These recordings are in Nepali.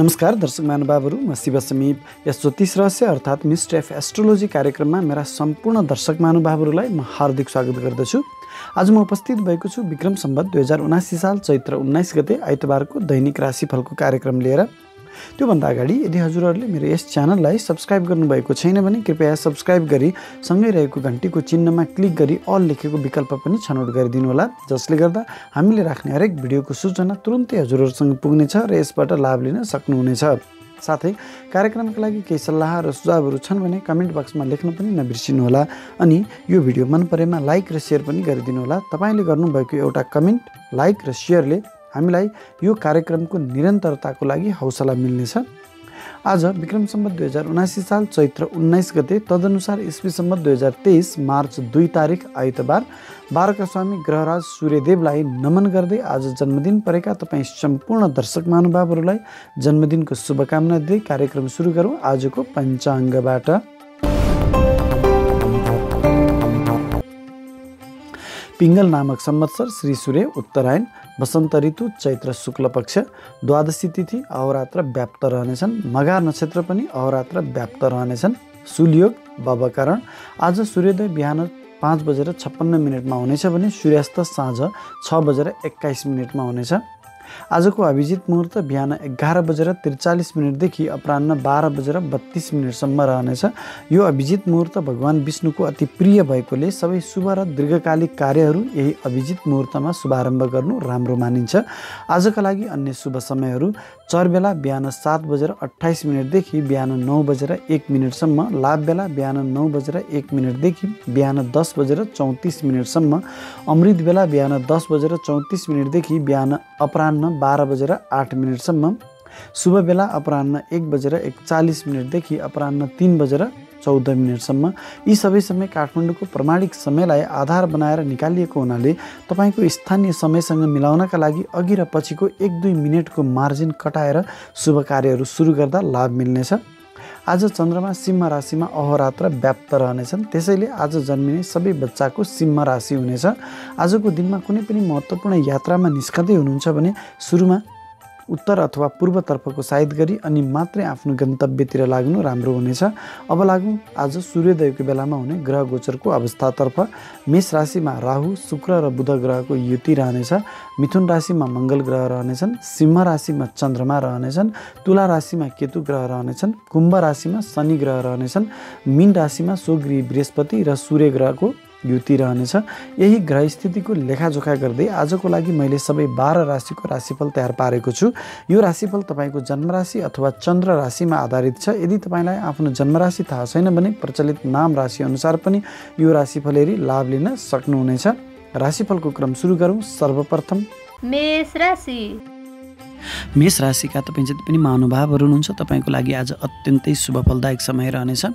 नमस्कार दर्शक महानुभावहरू। म शिव समीप। यस ज्योतिष रहस्य अर्थात् मिस्ट एफ एस्ट्रोलोजी कार्यक्रममा मेरा सम्पूर्ण दर्शक महानुभावहरूलाई म हार्दिक स्वागत गर्दछु। आज म उपस्थित भएको छु विक्रम सम्बत दुई हजार उनासी साल चैत्र उन्नाइस गते आइतबारको दैनिक राशिफलको कार्यक्रम लिएर। त्योभन्दा अगाडि यदि हजुरहरूले मेरो यस च्यानललाई सब्सक्राइब गर्नुभएको छैन भने कृपया सब्सक्राइब गरी सँगै रहेको घन्टीको चिन्हमा क्लिक गरी अल लेखेको विकल्प पनि छनौट गरिदिनु होला जसले गर्दा हामीले राख्ने हरेक भिडियोको सूचना तुरुन्तै हजुरहरूसँग पुग्नेछ र यसबाट लाभ लिन सक्नुहुनेछ। साथै कार्यक्रमका लागि केही सल्लाह र सुझावहरू छन् भने कमेन्ट बक्समा लेख्न पनि नबिर्सिनुहोला अनि यो भिडियो मन परेमा लाइक र सेयर पनि गरिदिनु होला। तपाईँले गर्नुभएको एउटा कमेन्ट लाइक र सेयरले हामीलाई यो कार्यक्रमको निरन्तरताको लागि हौसला मिल्नेछ। आज विक्रम सम्बत दुई हजार उनासी साल चैत्र उन्नाइस गते तदनुसार इस्वी सम्बत दुई हजार तेइस मार्च दुई तारिक आइतबार बाह्रका स्वामी ग्रहराज सूर्यदेवलाई नमन गर्दै आज जन्मदिन परेका तपाईँ सम्पूर्ण दर्शक महानुभावहरूलाई जन्मदिनको शुभकामना दिँदै कार्यक्रम सुरु गरौँ आजको पञ्चाङ्गबाट। पिङ्गल नामक संवत्सर श्री सूर्य उत्तरायण वसन्त ऋतु चैत्र शुक्ल पक्ष द्वादशी तिथि अहोरात्र व्याप्त रहनेछन्। मघार नक्षत्र पनि अहोरात्र व्याप्त रहनेछन्। सुलयोग बबकरण आज सूर्योदय बिहान पाँच बजेर छप्पन्न मिनटमा हुनेछ भने सूर्यास्त साँझ छ बजेर एक्काइस मिनटमा हुनेछ। आजको अभिजित मुहुर्त बिहान एघार बजेर त्रिचालिस मिनटदेखि अपरान्न बाह्र बजेर बत्तिस मिनटसम्म रहनेछ। यो अभिजित मुहुर्त भगवान् विष्णुको अति प्रिय भएकोले सबै शुभ र दीर्घकालिक कार्यहरू यही अभिजित मुहुर्तमा शुभारम्भ गर्नु राम्रो मानिन्छ। आजका लागि अन्य शुभ समयहरू चरबेला बिहान सात बजेर अठाइस मिनटदेखि बिहान नौ बजेर एक मिनटसम्म लाभ बेला बिहान नौ बजेर एक मिनटदेखि बिहान दस बजेर चौतिस मिनटसम्म अमृत बेला बिहान दस बजेर चौतिस मिनटदेखि बिहान अपरान्न बाह्र बजेर आठ मिनटसम्म शुभ बेला अपरान्न एक बजेर एकचालिस मिनटदेखि अपरान्न तिन बजेर चौध मिनटसम्म यी सबै समय काठमाडौँको प्रमाणिक समयलाई आधार बनाएर निकालिएको हुनाले तपाईँको स्थानीय समयसँग मिलाउनका लागि अघि र पछिको एक दुई मिनटको मार्जिन कटाएर शुभ कार्यहरू सुरु गर्दा लाभ मिल्नेछ। आज चन्द्रमा सिंह राशिमा अहोरात्र व्याप्त रहनेछन्। त्यसैले आज जन्मिने सबै बच्चाको सिंह राशि हुनेछ। आजको दिनमा कुनै पनि महत्त्वपूर्ण यात्रामा निस्कँदै हुनुहुन्छ भने सुरुमा उत्तर अथवा पूर्वतर्फको साइद गरी अनि मात्रै आफ्नो गन्तव्यतिर लाग्नु राम्रो हुनेछ। अब लागौँ आज सूर्योदयको बेलामा हुने ग्रह गोचरको अवस्थातर्फ। मेष राशिमा राहु शुक्र र बुध ग्रहको युति रहनेछ। मिथुन राशिमा मङ्गल ग्रह रहनेछन्। सिंह राशिमा चन्द्रमा रहनेछन्। तुला राशिमा केतु ग्रह रहनेछन्। कुम्भ राशिमा शनि ग्रह रहनेछन्। मीन राशिमा सोग्री बृहस्पति र सूर्य ग्रहको युति रहनेछ। यही ग्रह स्थितिको लेखाजोखा गर्दै आजको लागि मैले सबै बाह्र राशिको राशिफल तयार पारेको छु। यो राशिफल तपाईँको जन्मराशि अथवा चन्द्र राशिमा आधारित छ। यदि तपाईँलाई आफ्नो जन्मराशि थाहा छैन भने प्रचलित नाम राशि अनुसार पनि यो राशिफल हेरी लाभ लिन सक्नुहुनेछ। राशिफलको क्रम सुरु गरौँ। सर्वप्रथम मेष राशि। मेष राशिका तपाईँ जति पनि महानुभावहरू हुनुहुन्छ तपाईँको लागि आज अत्यन्तै शुभ फलदायक समय रहनेछ।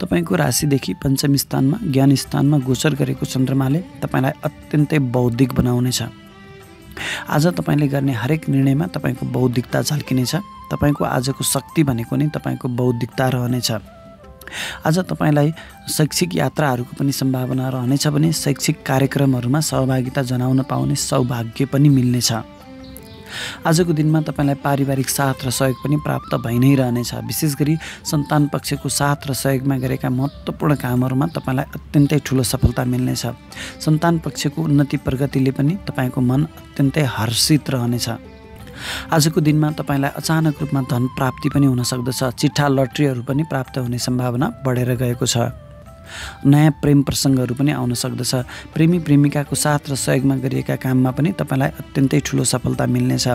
तपाईँको राशिदेखि पञ्चम स्थानमा ज्ञान स्थानमा गोचर गरेको चन्द्रमाले तपाईँलाई अत्यन्तै बौद्धिक बनाउनेछ। आज तपाईँले गर्ने हरेक निर्णयमा तपाईँको बौद्धिकता झल्किनेछ। तपाईँको आजको शक्ति भनेको नै तपाईँको बौद्धिकता रहनेछ। आज तपाईँलाई शैक्षिक यात्राहरूको पनि सम्भावना रहनेछ भने शैक्षिक कार्यक्रमहरूमा सहभागिता जनाउन पाउने सौभाग्य पनि मिल्नेछ। आजको दिनमा तपाईँलाई पारिवारिक साथ र सहयोग पनि प्राप्त भइ नै रहनेछ। विशेष गरी सन्तान पक्षको साथ र सहयोगमा गरेका महत्त्वपूर्ण कामहरूमा तपाईँलाई अत्यन्तै ठुलो सफलता मिल्नेछ। सन्तान पक्षको उन्नति प्रगतिले पनि तपाईँको मन अत्यन्तै हर्षित रहनेछ। आजको दिनमा तपाईँलाई अचानक रूपमा धन प्राप्ति पनि हुन सक्दछ। चिठा लट्रीहरू पनि प्राप्त हुने सम्भावना बढेर गएको छ। नयाँ प्रेम प्रसङ्गहरू पनि आउन सक्दछ। प्रेमी प्रेमिकाको साथ र सहयोगमा गरिएका काममा पनि तपाईँलाई अत्यन्तै ठुलो सफलता मिल्नेछ।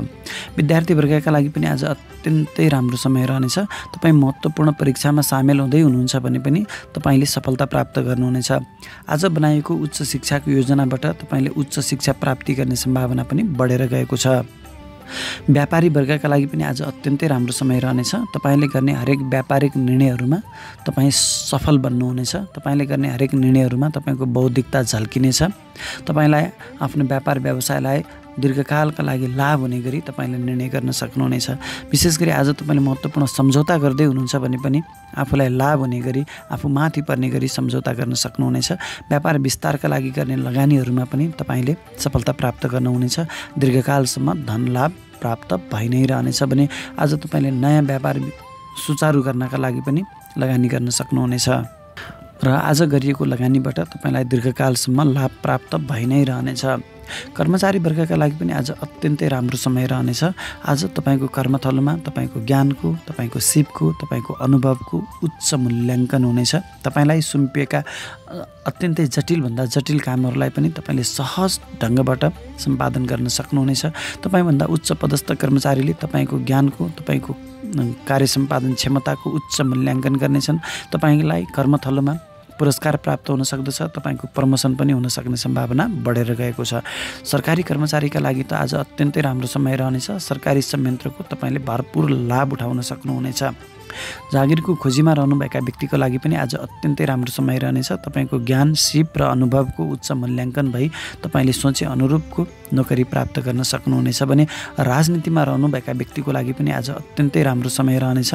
विद्यार्थीवर्गका लागि पनि आज अत्यन्तै राम्रो समय रहनेछ। तपाईँ महत्त्वपूर्ण परीक्षामा सामेल हुँदै हुनुहुन्छ भने पनि तपाईँले सफलता प्राप्त गर्नुहुनेछ। आज बनाइएको उच्च शिक्षाको योजनाबाट तपाईँले उच्च शिक्षा प्राप्ति गर्ने सम्भावना पनि बढेर गएको छ। व्यापारी वर्गका लागि पनि आज अत्यन्तै राम्रो समय रहनेछ। तपाईँले गर्ने हरेक व्यापारिक निर्णयहरूमा तपाईँ सफल बन्नुहुनेछ। तपाईँले गर्ने हरेक निर्णयहरूमा तपाईँको बौद्धिकता झल्किनेछ। तपाईँलाई आफ्नो व्यापार व्यवसायलाई दीर्घकालका लागि लाभ हुने गरी तपाईँले निर्णय गर्न सक्नुहुनेछ। विशेष गरी आज तपाईँले महत्त्वपूर्ण सम्झौता गर्दै हुनुहुन्छ भने पनि आफूलाई लाभ हुने गरी आफू माथि पर्ने गरी सम्झौता गर्न सक्नुहुनेछ। व्यापार विस्तारका लागि गर्ने लगानीहरूमा पनि तपाईँले सफलता प्राप्त गर्नुहुनेछ। दीर्घकालसम्म धन लाभ प्राप्त भइ नै रहनेछ भने आज तपाईँले नयाँ व्यापार सुचारू गर्नका लागि पनि लगानी गर्न सक्नुहुनेछ। र आज गरिएको लगानीबाट तपाईँलाई दीर्घकालसम्म लाभ प्राप्त भइ नै रहनेछ। कर्मचारी वर्गका लागि पनि आज अत्यन्तै राम्रो समय रहनेछ। आज तपाईँको कर्मथलोमा तपाईँको ज्ञानको तपाईँको सिपको तपाईँको अनुभवको उच्च मूल्याङ्कन हुनेछ। तपाईँलाई सुम्पिएका अत्यन्तै जटिलभन्दा जटिल कामहरूलाई पनि तपाईँले सहज ढङ्गबाट सम्पादन गर्न सक्नुहुनेछ। तपाईँभन्दा उच्च पदस्थ कर्मचारीले तपाईँको ज्ञानको तपाईँको कार्य सम्पादन क्षमताको उच्च मूल्याङ्कन गर्नेछन्। तपाईँलाई कर्मथलोमा पुरस्कार प्राप्त हुन सक्दछ। तपाईँको प्रमोसन पनि हुन सक्ने सम्भावना बढेर गएको छ। सरकारी कर्मचारीका लागि त आज अत्यन्तै राम्रो समय रहनेछ। सरकारी संयन्त्रको तपाईँले भरपुर लाभ उठाउन सक्नुहुनेछ। जागिरको खोजीमा रहनुभएका व्यक्तिको लागि पनि आज अत्यन्तै राम्रो समय रहनेछ। तपाईँको ज्ञान सिप र अनुभवको उच्च मूल्याङ्कन भई तपाईँले सोचे अनुरूपको नोकरी प्राप्त गर्न सक्नुहुनेछ भने राजनीतिमा रहनुभएका व्यक्तिको लागि पनि आज अत्यन्तै राम्रो समय रहनेछ।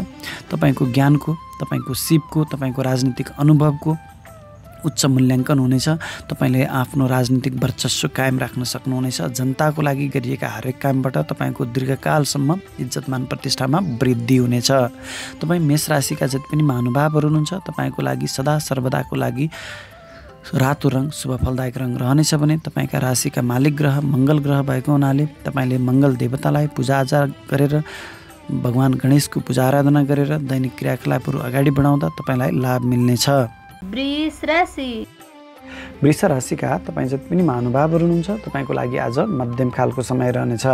तपाईँको ज्ञानको तपाईँको सिपको तपाईँको राजनीतिक अनुभवको उच्च मूल्याङ्कन हुनेछ। तपाईँले आफ्नो राजनीतिक वर्चस्व कायम राख्न सक्नुहुनेछ। जनताको लागि गरिएका हरेक कामबाट तपाईँको दीर्घकालसम्म इज्जतमान प्रतिष्ठामा वृद्धि हुनेछ। तपाईँ मेष राशिका जति पनि महानुभावहरू हुनुहुन्छ तपाईँको लागि सदा सर्वदाको लागि रातो रङ शुभ फलदायक रङ रहनेछ भने तपाईँका राशिका मालिक ग्रह मङ्गल ग्रह भएको हुनाले तपाईँले मङ्गल देवतालाई पूजाआजा गरेर भगवान् गणेशको पूजा आराधना गरेर दैनिक क्रियाकलापहरू अगाडि बढाउँदा तपाईँलाई लाभ मिल्नेछ। वृष राशि वृष राशिका तपाईँ जति पनि महानुभावहरू हुनुहुन्छ तपाईँको लागि आज मध्यम खालको समय रहनेछ।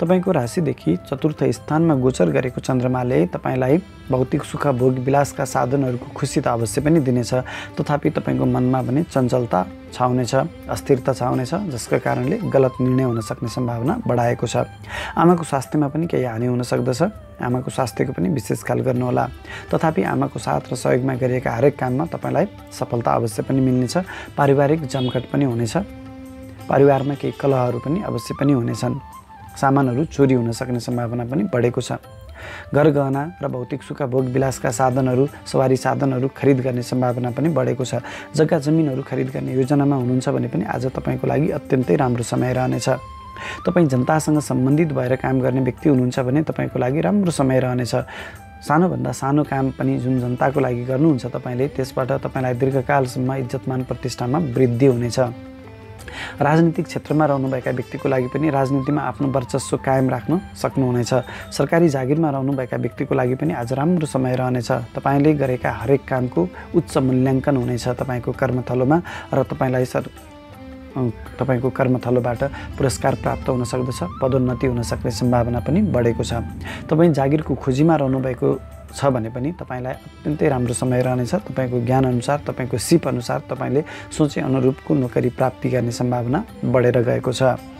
तपाईँको राशिदेखि चतुर्थ स्थानमा गोचर गरेको चन्द्रमाले तपाईँलाई भौतिक सुख भोग विलासका साधनहरूको खुसी त अवश्य पनि दिनेछ। तथापि तपाईँको मनमा भने चञ्चलता छाउनेछ अस्थिरता छाउनेछ जसका कारणले गलत निर्णय हुन सक्ने सम्भावना बढाएको छ। आमाको स्वास्थ्यमा पनि केही हानि हुन सक्दछ। आमाको स्वास्थ्यको पनि विशेष ख्याल गर्नुहोला। तथापि आमाको साथ र सहयोगमा गरिएका हरेक काममा तपाईँलाई सफलता अवश्य पनि मिल्नेछ। पारिवारिक जमघट पनि हुनेछ। परिवारमा केही कलहहरू पनि अवश्य पनि हुनेछन्। सामानहरू चोरी हुन सक्ने सम्भावना पनि बढेको छ। घर गहना र भौतिक सुख भोग विलासका साधनहरू सवारी साधनहरू खरिद गर्ने सम्भावना पनि बढेको छ। जग्गा जमिनहरू खरिद गर्ने योजनामा हुनुहुन्छ भने पनि आज तपाईँको लागि अत्यन्तै राम्रो समय रहनेछ। तपाईँ जनतासँग सम्बन्धित भएर काम गर्ने व्यक्ति हुनुहुन्छ भने तपाईँको लागि राम्रो समय रहनेछ। सानोभन्दा सानो काम पनि जुन जनताको लागि गर्नुहुन्छ तपाईँले त्यसबाट तपाईँलाई दीर्घकालसम्म इज्जतमान प्रतिष्ठामा वृद्धि हुनेछ। राजनीतिक क्षेत्रमा रहनुभएका व्यक्तिको लागि पनि राजनीतिमा आफ्नो वर्चस्व कायम राख्न सक्नुहुनेछ। सरकारी जागिरमा रहनुभएका व्यक्तिको लागि पनि आज राम्रो समय रहनेछ। तपाईँले गरेका हरेक कामको उच्च मूल्याङ्कन हुनेछ तपाईँको कर्मथलोमा र तपाईँलाई सर तपाईँको कर्मथलोबाट पुरस्कार प्राप्त हुन सक्दछ पदोन्नति हुन सक्ने सम्भावना पनि बढेको छ। तपाईँ जागिरको खोजीमा रहनुभएको छ भने पनि तपाईँलाई अत्यन्तै राम्रो समय रहनेछ। तपाईँको ज्ञानअनुसार तपाईँको सिप अनुसार तपाईँले सोचे अनुरूपको नोकरी प्राप्ति गर्ने सम्भावना बढेर गएको छ।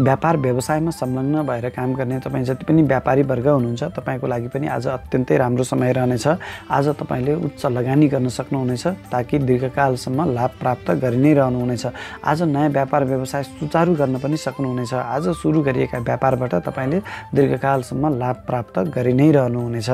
व्यापार व्यवसायमा संलग्न भएर काम गर्ने तपाईँ जति पनि व्यापारी वर्ग हुनुहुन्छ तपाईँको लागि पनि आज अत्यन्तै राम्रो समय रहनेछ। आज तपाईँले उच्च लगानी गर्न सक्नुहुनेछ ताकि दीर्घकालसम्म लाभ प्राप्त गरि नै रहनुहुनेछ। आज नयाँ व्यापार व्यवसाय सुचारू गर्न पनि सक्नुहुनेछ। आज सुरु गरिएका व्यापारबाट तपाईँले दीर्घकालसम्म लाभ प्राप्त गरि नै रहनुहुनेछ।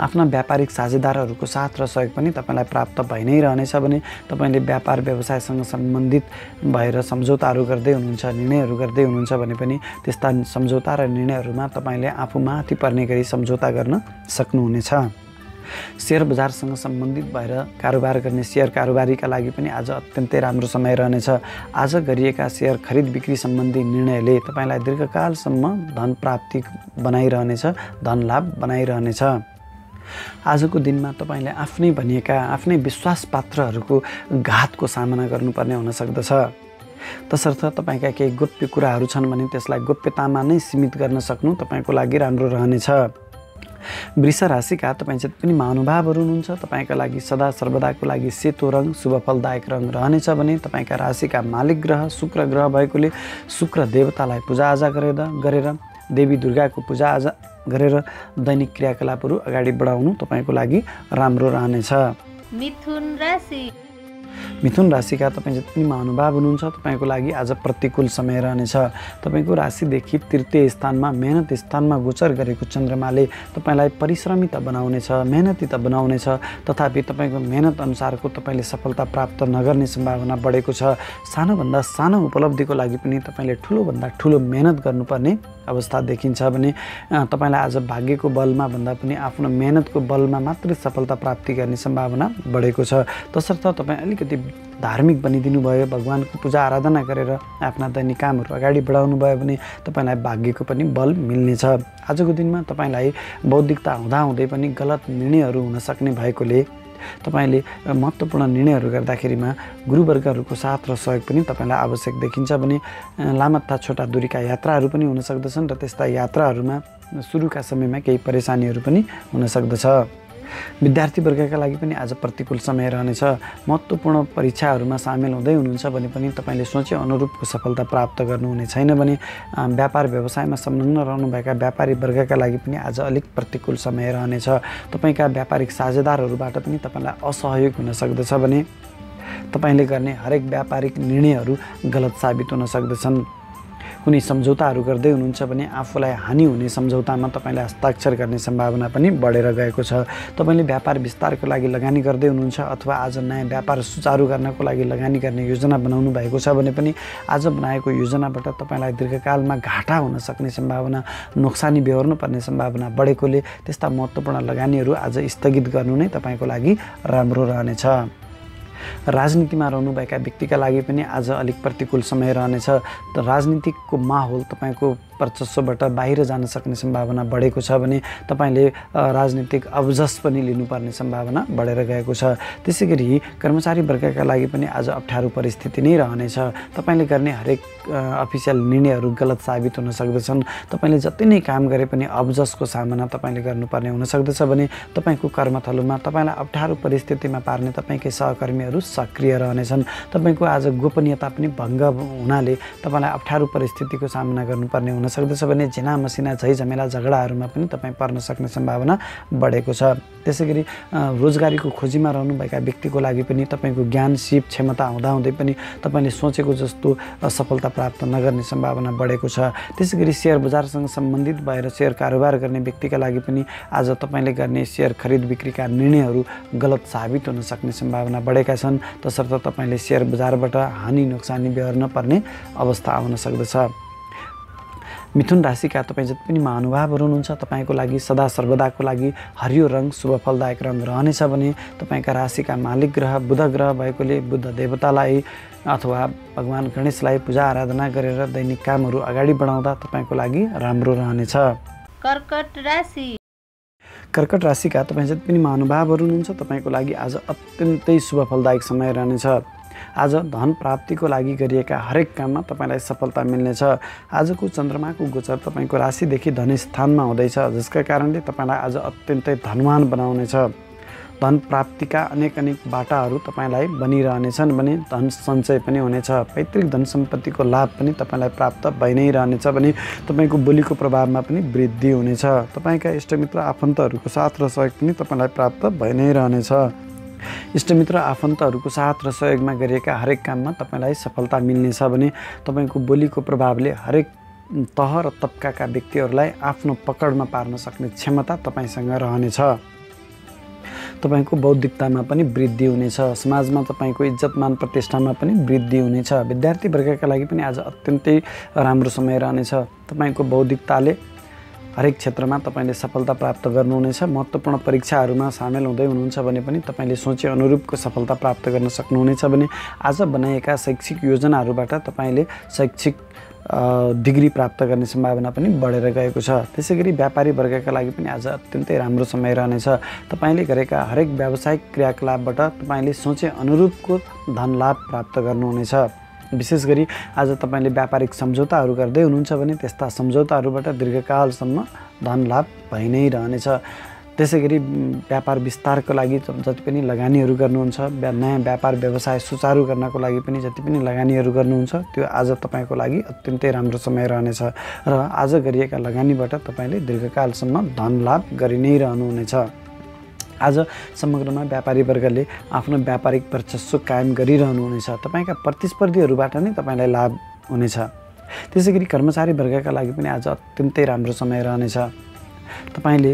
आफ्ना व्यापारिक साझेदारहरूको साथ र सहयोग पनि तपाईँलाई प्राप्त भइ नै रहनेछ भने तपाईँले व्यापार व्यवसायसँग सम्बन्धित भएर सम्झौताहरू गर्दै हुनुहुन्छ निर्णयहरू गर्दै हुनुहुन्छ भने पनि त्यस्ता सम्झौता र निर्णयहरूमा तपाईँले आफू माथि पर्ने गरी सम्झौता गर्न सक्नुहुनेछ। सेयर बजारसँग सम्बन्धित भएर कारोबार गर्ने सेयर कारोबारीका लागि पनि आज अत्यन्तै राम्रो समय रहनेछ। आज गरिएका सेयर खरिद बिक्री सम्बन्धी निर्णयले तपाईँलाई दीर्घकालसम्म धन प्राप्ति बनाइरहनेछ धन लाभ बनाइरहनेछ। आजको दिनमा तपाईँले आफ्नै भनिएका आफ्नै विश्वास पात्रहरूको घातको सामना गर्नुपर्ने हुन सक्दछ। तसर्थ तपाईँका केही गोप्य कुराहरू छन् भने त्यसलाई गोप्यतामा नै सीमित गर्न सक्नु तपाईँको लागि राम्रो रहनेछ। वृष राशिका तपाईँ जति पनि महानुभावहरू हुनुहुन्छ तपाईँका लागि सदा सर्वदाको लागि सेतो रङ शुभ फलदायक रङ रहनेछ भने तपाईँका राशिका मालिक ग्रह शुक्र ग्रह भएकोले शुक्र देवतालाई पूजाआजा गरेर गरेर देवी दुर्गाको पूजाआजा गरेर दैनिक क्रियाकलापहरू अगाडि बढाउनु तपाईँको लागि राम्रो रहनेछ। मिथुन राशि। मिथुन राशिका तपाईँ जति पनि महानुभाव हुनुहुन्छ तपाईँको लागि आज प्रतिकूल समय रहनेछ। तपाईँको राशिदेखि तृतीय स्थानमा मेहनत स्थानमा गोचर गरेको चन्द्रमाले तपाईँलाई परिश्रमी त बनाउनेछ मेहनती त बनाउनेछ। तथापि तपाईँको मेहनत अनुसारको तपाईँले सफलता प्राप्त नगर्ने सम्भावना बढेको छ। सानोभन्दा सानो उपलब्धिको लागि पनि तपाईँले ठुलोभन्दा ठुलो मेहनत गर्नुपर्ने अवस्था देखिन्छ भने तपाईँलाई आज भाग्यको बलमा भन्दा पनि आफ्नो मेहनतको बलमा मात्रै सफलता प्राप्ति गर्ने सम्भावना बढेको छ। तसर्थ तपाईँ अलिकति धार्मिक बनिदिनु भयो भगवान्को पूजा आराधना गरेर आफ्ना दैनिक कामहरू अगाडि बढाउनु भयो भने तपाईँलाई भाग्यको पनि बल मिल्नेछ। आजको दिनमा तपाईँलाई बौद्धिकता हुँदाहुँदै पनि गलत निर्णयहरू हुन सक्ने भएकोले तपाईँले महत्त्वपूर्ण निर्णयहरू गर्दाखेरिमा गुरुवर्गहरूको साथ र सहयोग पनि तपाईँलाई आवश्यक देखिन्छ भने लामा तथा छोटा दूरीका यात्राहरू पनि हुन सक्दछन् र त्यस्ता यात्राहरूमा सुरुका समयमा केही परेसानीहरू पनि हुन सक्दछ। विद्यार्थी वर्गका लागि पनि आज प्रतिकूल समय रहनेछ। महत्त्वपूर्ण परीक्षाहरूमा सामेल हुँदै हुनुहुन्छ भने पनि तपाईँले सोचे अनुरूपको सफलता प्राप्त गर्नुहुने छैन भने व्यापार व्यवसायमा संलग्न रहनुभएका व्यापारी वर्गका लागि पनि आज अलिक प्रतिकूल समय रहनेछ। तपाईँका व्यापारिक साझेदारहरूबाट पनि तपाईँलाई असहयोग हुन सक्दछ भने तपाईँले गर्ने हरेक व्यापारिक निर्णयहरू गलत साबित हुन सक्दछन्। कुनै सम्झौताहरू गर्दै हुनुहुन्छ भने आफूलाई हानि हुने सम्झौतामा तपाईँले हस्ताक्षर गर्ने सम्भावना पनि बढेर गएको छ। तपाईँले व्यापार विस्तारको लागि लगानी गर्दै हुनुहुन्छ अथवा आज नयाँ व्यापार सुचारू गर्नको लागि लगानी गर्ने योजना बनाउनु भएको छ भने पनि आज बनाएको योजनाबाट तपाईँलाई दीर्घकालमा घाटा हुन सक्ने सम्भावना नोक्सानी बेहोर्नु पर्ने सम्भावना बढेकोले त्यस्ता महत्त्वपूर्ण लगानीहरू आज स्थगित गर्नु नै तपाईँको लागि राम्रो रहनेछ। राजनीतिमा रहनुभएका व्यक्तिका लागि पनि आज अलिक प्रतिकूल समय रहनेछ। त राजनीतिकको माहौल तपाईँको वर्चस्वबाट बाहिर जान सक्ने सम्भावना बढेको छ भने तपाईँले राजनीतिक अब्जस पनि लिनुपर्ने सम्भावना बढेर गएको छ। त्यसै गरी कर्मचारी वर्गका लागि पनि आज अप्ठ्यारो परिस्थिति नै रहनेछ। तपाईँले गर्ने हरेक अफिसियल निर्णयहरू गलत साबित हुन सक्दछन्। तपाईँले जति नै काम गरे पनि अब्जसको सामना तपाईँले गर्नुपर्ने हुनसक्दछ भने तपाईँको कर्मथलोमा तपाईँलाई अप्ठ्यारो परिस्थितिमा पार्ने तपाईँकै सहकर्मीहरू सक्रिय रहनेछन्। तपाईँको आज गोपनीयता पनि भङ्ग हुनाले तपाईँलाई अप्ठ्यारो परिस्थितिको सामना गर्नुपर्ने हुन सक्दछ भने झिना मसिना झै झमेला झगडाहरूमा पनि तपाईँ पर्न सक्ने सम्भावना बढेको छ। त्यसै गरी रोजगारीको खोजीमा रहनुभएका व्यक्तिको लागि पनि तपाईँको ज्ञान सिप क्षमता हुँदाहुँदै पनि तपाईँले सोचेको जस्तो सफलता प्राप्त नगर्ने सम्भावना बढेको छ। त्यसै गरी सेयर बजारसँग सम्बन्धित भएर सेयर कारोबार गर्ने व्यक्तिका लागि पनि आज तपाईँले गर्ने सेयर खरिद बिक्रीका निर्णयहरू गलत साबित हुन सक्ने सम्भावना बढेका छन्। तसर्थ तपाईँले सेयर बजारबाट हानि नोक्सानी बेहोर्न पर्ने अवस्था आउन सक्दछ। मिथुन राशिका तपाईँ जति पनि महानुभावहरू हुनुहुन्छ तपाईँको लागि सदा सर्वदाको लागि हरियो रङ शुभ फलदायक रङ रहनेछ भने तपाईँका राशिका मालिक ग्रह बुध ग्रह भएकोले बुद्ध देवतालाई अथवा भगवान् गणेशलाई पूजा आराधना गरेर दैनिक कामहरू अगाडि बढाउँदा तपाईँको लागि राम्रो रहनेछ। कर्कट राशि। कर्कट राशिका तपाईँ जति पनि महानुभावहरू हुनुहुन्छ तपाईँको लागि आज अत्यन्तै शुभ फलदायक समय रहनेछ। आज धन प्राप्तिको लागि गरिएका हरेक काममा तपाईँलाई सफलता मिल्नेछ। आजको चन्द्रमाको गोचर तपाईँको राशिदेखि धनी स्थानमा हुँदैछ जसका कारणले तपाईँलाई आज अत्यन्तै धनवान बनाउनेछ। धन प्राप्तिका अनेक अनेक बाटाहरू तपाईँलाई बनिरहनेछन् भने धन सञ्चय पनि हुनेछ। पैतृक धन सम्पत्तिको लाभ पनि तपाईँलाई प्राप्त भइ नै रहनेछ भने तपाईँको बोलीको प्रभावमा पनि वृद्धि हुनेछ। तपाईँका इष्टमित्र आफन्तहरूको साथ र सहयोग पनि तपाईँलाई प्राप्त भइ नै रहनेछ। इष्टमित्र आफन्तहरूको साथ र सहयोगमा गरिएका हरेक काममा तपाईँलाई सफलता मिल्नेछ भने तपाईँको बोलीको प्रभावले हरेक तह र तब्काका व्यक्तिहरूलाई आफ्नो पकडमा पार्न सक्ने क्षमता तपाईँसँग रहनेछ। तपाईँको बौद्धिकतामा पनि वृद्धि हुनेछ। समाजमा तपाईँको इज्जतमान प्रतिष्ठामा पनि वृद्धि हुनेछ। विद्यार्थी वर्गका लागि पनि आज अत्यन्तै राम्रो समय रहनेछ। तपाईँको बौद्धिकताले हरेक क्षेत्रमा तपाईँले सफलता प्राप्त गर्नुहुनेछ। महत्त्वपूर्ण परीक्षाहरूमा सामेल हुँदै हुनुहुन्छ भने पनि तपाईँले सोचे अनुरूपको सफलता प्राप्त गर्न सक्नुहुनेछ भने आज बनाएका शैक्षिक योजनाहरूबाट तपाईँले शैक्षिक डिग्री प्राप्त गर्ने सम्भावना पनि बढेर गएको छ। त्यसै गरी व्यापारी वर्गका लागि पनि आज अत्यन्तै राम्रो समय रहनेछ। तपाईँले गरेका हरेक व्यावसायिक क्रियाकलापबाट तपाईँले सोचे अनुरूपको धन लाभ प्राप्त गर्नुहुनेछ। विशेष गरी आज तपाईँले व्यापारिक सम्झौताहरू गर्दै हुनुहुन्छ भने त्यस्ता सम्झौताहरूबाट दीर्घकालसम्म धन लाभ भइ नै रहनेछ। त्यसै गरी व्यापार विस्तारको लागि जति पनि लगानीहरू गर्नुहुन्छ नयाँ व्यापार व्यवसाय सुचारू गर्नको लागि पनि जति पनि लगानीहरू गर्नुहुन्छ त्यो आज तपाईँको लागि अत्यन्तै राम्रो समय रहनेछ र आज गरिएका लगानीबाट तपाईँले दीर्घकालसम्म धन लाभ गरि नै रहनुहुनेछ। आज समग्रमा व्यापारी वर्गले आफ्नो व्यापारिक वर्चस्व कायम गरिरहनुहुनेछ तपाईँका प्रतिस्पर्धीहरूबाट नै तपाईँलाई लाभ हुनेछ। त्यसै गरी कर्मचारी वर्गका लागि पनि आज अत्यन्तै राम्रो समय रहनेछ। तपाईँले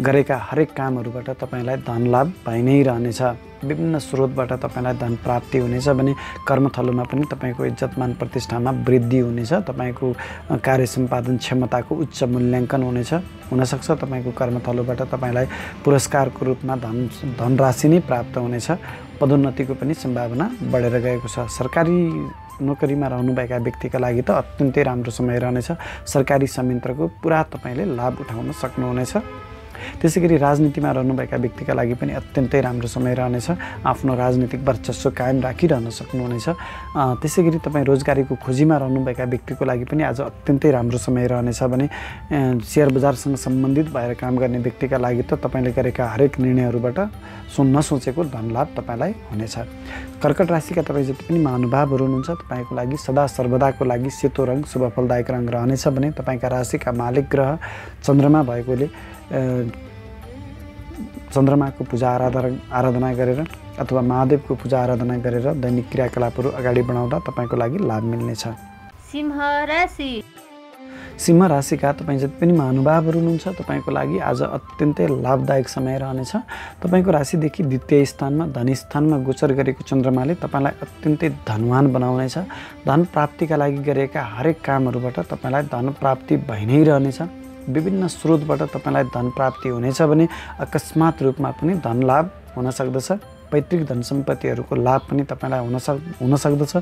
गरेका हरेक कामहरूबाट तपाईँलाई धन लाभ भइ नै रहनेछ। विभिन्न स्रोतबाट तपाईँलाई धन प्राप्ति हुनेछ भने कर्मथलोमा पनि तपाईँको इज्जतमान प्रतिष्ठामा वृद्धि हुनेछ। तपाईँको कार्य सम्पादन क्षमताको उच्च मूल्याङ्कन हुनेछ। हुनसक्छ तपाईँको कर्मथलोबाट तपाईँलाई पुरस्कारको रूपमा धन धनराशि नै प्राप्त हुनेछ। पदोन्नतिको पनि सम्भावना बढेर गएको छ। सरकारी नोकरीमा रहनुभएका व्यक्तिका लागि त अत्यन्तै राम्रो समय रहनेछ। सरकारी संयन्त्रको पुरा तपाईँले लाभ उठाउन सक्नुहुनेछ। त्यसै गरी राजनीतिमा रहनुभएका व्यक्तिका लागि पनि अत्यन्तै राम्रो समय रहनेछ। आफ्नो राजनीतिक वर्चस्व कायम राखिरहन सक्नुहुनेछ। त्यसै गरी तपाईँ रोजगारीको खोजीमा रहनुभएका व्यक्तिको लागि पनि आज अत्यन्तै राम्रो समय रहनेछ भने सेयर बजारसँग सम्बन्धित भएर काम गर्ने व्यक्तिका लागि त तपाईँले गरेका हरेक निर्णयहरूबाट सो नसोचेको धनलाभ तपाईँलाई हुनेछ। कर्कट राशिका तपाईँ जति पनि महानुभावहरू हुनुहुन्छ तपाईँको लागि सदा सर्वदाको लागि सेतो रङ शुभ फलदायक रङ रहनेछ भने तपाईँका राशिका मालिक ग्रह चन्द्रमा भएकोले चन्द्रमाको पूजा आराधना आराधना गरेर अथवा महादेवको पूजा आराधना गरेर दैनिक क्रियाकलापहरू अगाडि बढाउँदा तपाईँको लागि लाभ मिल्नेछ सिंह राशि सिंह राशिका तपाईँ जति पनि महानुभावहरू हुनुहुन्छ तपाईँको लागि आज अत्यन्तै लाभदायक समय रहनेछ तपाईँको राशिदेखि द्वितीय स्थानमा धनी स्थानमा गोचर गरेको चन्द्रमाले तपाईँलाई अत्यन्तै धनवान बनाउनेछ धन प्राप्तिका लागि गरेका हरेक कामहरूबाट तपाईँलाई धन प्राप्ति भइ नै रहनेछ विभिन्न स्रोतबाट तपाईँलाई धन प्राप्ति हुनेछ भने अकस्मात रूपमा पनि धन लाभ हुन सक्दछ। पैतृक धन सम्पत्तिहरूको लाभ पनि तपाईँलाई हुन सक् हुन सक्दछ।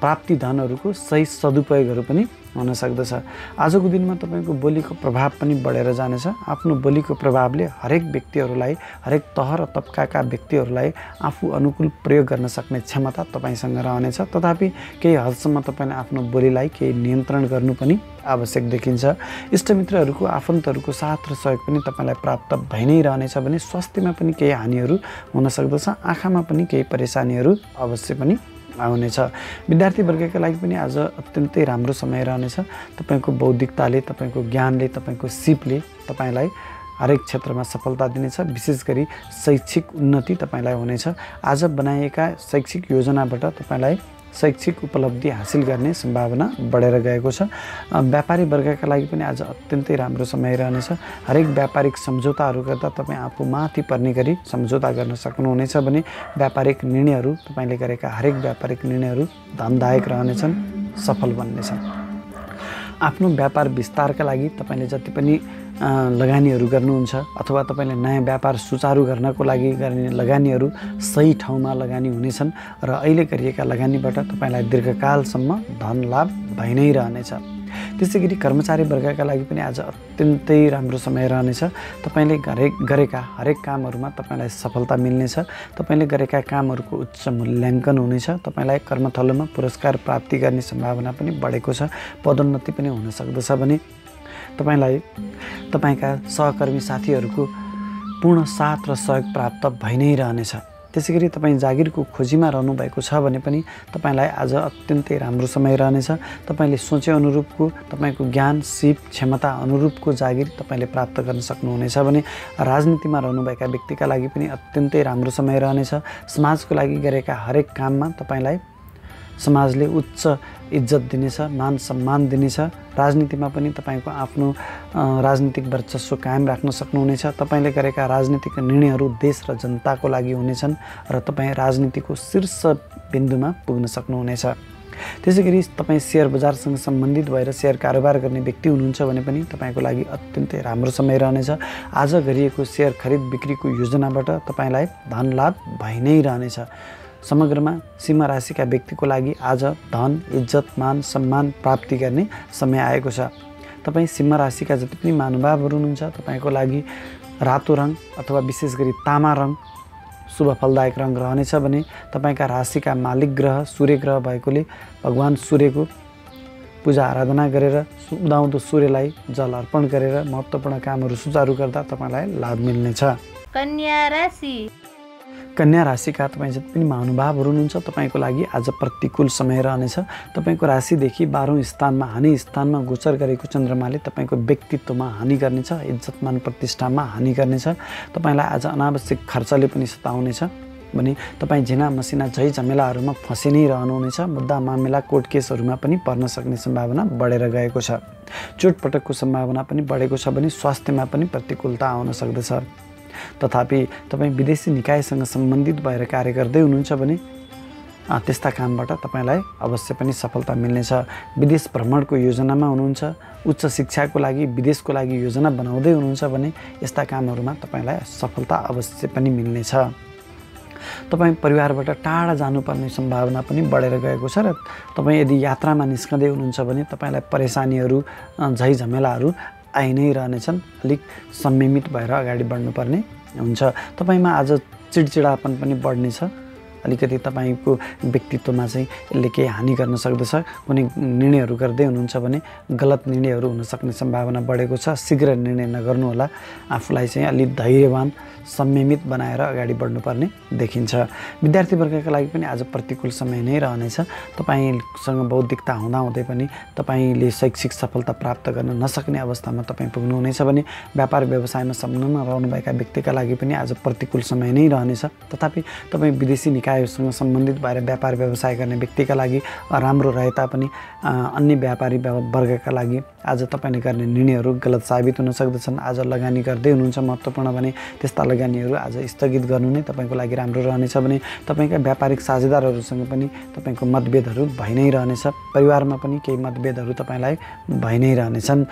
प्राप्ति धनहरूको सही सदुपयोगहरू पनि हुन सक्दछ आजको दिनमा तपाईँको बोलीको प्रभाव पनि बढेर जानेछ। आफ्नो बोलीको प्रभावले हरेक व्यक्तिहरूलाई हरेक तह र तब्काका व्यक्तिहरूलाई आफू अनुकूल प्रयोग गर्न सक्ने क्षमता तपाईँसँग रहनेछ। तथापि केही हदसम्म तपाईँले आफ्नो बोलीलाई केही नियन्त्रण गर्नु पनि आवश्यक देखिन्छ। इष्टमित्रहरूको आफन्तहरूको साथ र सहयोग पनि तपाईँलाई प्राप्त भइ नै रहनेछ भने स्वास्थ्यमा पनि केही हानिहरू हुन सक्दछ आँखामा पनि केही परेसानीहरू अवश्य पनि आउनेछ। विद्यार्थी वर्गका लागि पनि आज अत्यन्तै राम्रो समय रहनेछ। तपाईँको बौद्धिकताले तपाईँको ज्ञानले तपाईँको सिपले तपाईँलाई हरेक क्षेत्रमा सफलता दिनेछ। विशेष गरी शैक्षिक उन्नति तपाईँलाई हुनेछ। आज बनाइएका शैक्षिक योजनाबाट तपाईँलाई शैक्षिक उपलब्धि हासिल गर्ने सम्भावना बढेर गएको छ। व्यापारी वर्गका लागि पनि आज अत्यन्तै राम्रो समय रहनेछ। हरेक व्यापारिक सम्झौताहरू गर्दा तपाईँ आफू माथि पर्ने गरी सम्झौता गर्न सक्नुहुनेछ भने व्यापारिक निर्णयहरू तपाईँले गरेका हरेक व्यापारिक निर्णयहरू धनदायक रहनेछन् सफल बन्नेछन्। आफ्नो व्यापार विस्तारका लागि तपाईँले जति पनि लगानीहरू गर्नुहुन्छ अथवा तपाईँले नयाँ व्यापार सुचारू गर्नको लागि गर्ने लगानीहरू सही ठाउँमा लगानी हुनेछन् र अहिले गरिएका लगानीबाट तपाईँलाई दीर्घकालसम्म धन लाभ भइ नै रहनेछ। त्यसै गरी कर्मचारी वर्गका लागि पनि आज अत्यन्तै राम्रो समय रहनेछ। तपाईँले गरे गरेका हरेक कामहरूमा तपाईँलाई सफलता मिल्नेछ। तपाईँले गरेका कामहरूको उच्च मूल्याङ्कन हुनेछ। तपाईँलाई कर्मथलोमा पुरस्कार प्राप्ति गर्ने सम्भावना पनि बढेको छ। पदोन्नति पनि हुन सक्दछ भने तपाईँलाई तपाईँका सहकर्मी साथीहरूको पूर्ण साथ र सहयोग प्राप्त भइ नै रहनेछ। त्यसै गरी तपाईँ जागिरको खोजीमा रहनुभएको छ भने पनि तपाईँलाई आज अत्यन्तै राम्रो समय रहनेछ। तपाईँले सोचे अनुरूपको तपाईँको ज्ञान सिप क्षमता अनुरूपको जागिर तपाईँले प्राप्त गर्न सक्नुहुनेछ भने राजनीतिमा रहनुभएका व्यक्तिका लागि पनि अत्यन्तै राम्रो समय रहनेछ। समाजको लागि गरेका हरेक काममा तपाईँलाई समाजले उच्च इज्जत दिनेछ मान सम्मान दिनेछ। राजनीतिमा पनि तपाईँको आफ्नो राजनीतिक वर्चस्व कायम राख्न सक्नुहुनेछ। तपाईँले गरेका राजनीतिक निर्णयहरू देश र जनताको लागि हुनेछन् र तपाईँ राजनीतिको शीर्ष बिन्दुमा पुग्न सक्नुहुनेछ। त्यसै गरी तपाईँ सेयर बजारसँग सम्बन्धित भएर सेयर कारोबार गर्ने व्यक्ति हुनुहुन्छ भने पनि तपाईँको लागि अत्यन्तै राम्रो समय रहनेछ। आज गरिएको सेयर खरिद बिक्रीको योजनाबाट तपाईँलाई धन लाभ भइ नै रहनेछ। समग्रमा सिंह राशिका व्यक्तिको लागि आज धन इज्जत मान सम्मान प्राप्ति गर्ने समय आएको छ। तपाईँ सिंह राशिका जति पनि महानुभावहरू हुनुहुन्छ तपाईँको लागि रातो रङ अथवा विशेष गरी तामा रङ शुभ फलदायक रङ रहनेछ भने तपाईँका राशिका मालिक ग्रह सूर्य ग्रह भएकोले भगवान् सूर्यको पूजा आराधना गरेर उदाउँदो सूर्यलाई जल अर्पण गरेर महत्त्वपूर्ण कामहरू सुचारू गर्दा तपाईँलाई लाभ मिल्नेछ। कन्या राशि। कन्या राशिका तपाईँ जति पनि महानुभावहरू हुनुहुन्छ तपाईँको लागि आज प्रतिकूल समय रहनेछ। तपाईँको राशिदेखि बाह्रौँ स्थानमा हानि स्थानमा गोचर गरेको चन्द्रमाले तपाईँको व्यक्तित्वमा हानि गर्नेछ इज्जतमान प्रतिष्ठामा हानि गर्नेछ। तपाईँलाई आज अनावश्यक खर्चले पनि सताउनेछ। भने तपाईँ झिना मसिना झै झमेलाहरूमा फँसि नै रहनुहुनेछ। मुद्दा मामिला कोर्ट केसहरूमा पनि पर्न सक्ने सम्भावना बढेर गएको छ। चोटपटकको सम्भावना पनि बढेको छ भने स्वास्थ्यमा पनि प्रतिकूलता आउन सक्दछ। तथापि तपाईँ विदेशी निकायसँग सम्बन्धित भएर कार्य गर्दै हुनुहुन्छ भने त्यस्ता कामबाट तपाईँलाई अवश्य पनि सफलता मिल्नेछ। विदेश भ्रमणको योजनामा हुनुहुन्छ उच्च शिक्षाको लागि विदेशको लागि योजना बनाउँदै हुनुहुन्छ भने यस्ता कामहरूमा तपाईँलाई सफलता अवश्य पनि मिल्नेछ। तपाईँ परिवारबाट टाढा जानुपर्ने सम्भावना पनि बढेर गएको छ र तपाईँ यदि यात्रामा निस्कँदै हुनुहुन्छ भने तपाईँलाई परेसानीहरू झैझमेलाहरू आइ नै रहनेछन्। अलिक संयमित भएर अगाडि बढ्नुपर्ने हुन्छ। तपाईँमा आज चिडचिडापन पनि बढ्नेछ अलिकति तपाईँको व्यक्तित्वमा चाहिँ यसले केही हानि गर्न सक्दछ। कुनै निर्णयहरू गर्दै हुनुहुन्छ भने गलत निर्णयहरू हुन सक्ने सम्भावना बढेको छ। शीघ्र निर्णय नगर्नुहोला। आफूलाई चाहिँ अलिक धैर्यवान संयमित बनाएर अगाडि बढ्नुपर्ने देखिन्छ। विद्यार्थी वर्गका लागि पनि आज प्रतिकूल समय नै रहनेछ। तपाईँसँग बौद्धिकता हुँदाहुँदै पनि तपाईँले शैक्षिक सफलता प्राप्त गर्न नसक्ने अवस्थामा तपाईँ पुग्नुहुनेछ भने व्यापार व्यवसायमा संलग्न रहनुभएका व्यक्तिका लागि पनि आज प्रतिकूल समय नै रहनेछ। तथापि तपाईँ विदेशी निकायसँग सम्बन्धित भएर व्यापार व्यवसाय गर्ने व्यक्तिका लागि राम्रो रहे तापनि अन्य व्यापारी वर्गका लागि आज तपाईँले गर्ने निर्णयहरू गलत साबित हुन सक्दछन्। आज लगानी गर्दै हुनुहुन्छ महत्त्वपूर्ण भने त्यस्ता लगानीहरू आज स्थगित गर्नु नै तपाईँको लागि राम्रो रहनेछ भने तपाईँका व्यापारिक साझेदारहरूसँग पनि तपाईँको मतभेदहरू भइ नै रहनेछ। परिवारमा पनि केही मतभेदहरू तपाईँलाई भइ नै रहनेछन्।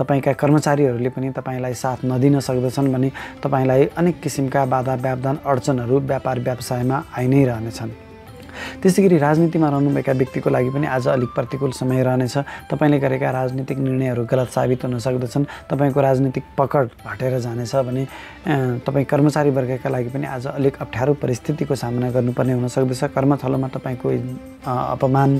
तपाईँका कर्मचारीहरूले पनि तपाईँलाई साथ नदिन सक्दछन् भने तपाईँलाई अनेक किसिमका बाधा व्यवधान अडचनहरू व्यापार व्यवसायमा आइ नै रहनेछन्। त्यसै गरी राजनीतिमा रहनुभएका व्यक्तिको लागि पनि आज अलिक प्रतिकूल समय रहनेछ। तपाईँले गरेका राजनीतिक निर्णयहरू गलत साबित हुन सक्दछन्। तपाईँको राजनीतिक पकड घटेर जानेछ भने तपाईँ कर्मचारी वर्गका लागि पनि आज अलिक अप्ठ्यारो परिस्थितिको सामना गर्नुपर्ने हुनसक्दछ कर्मथलोमा तपाईँको अपमान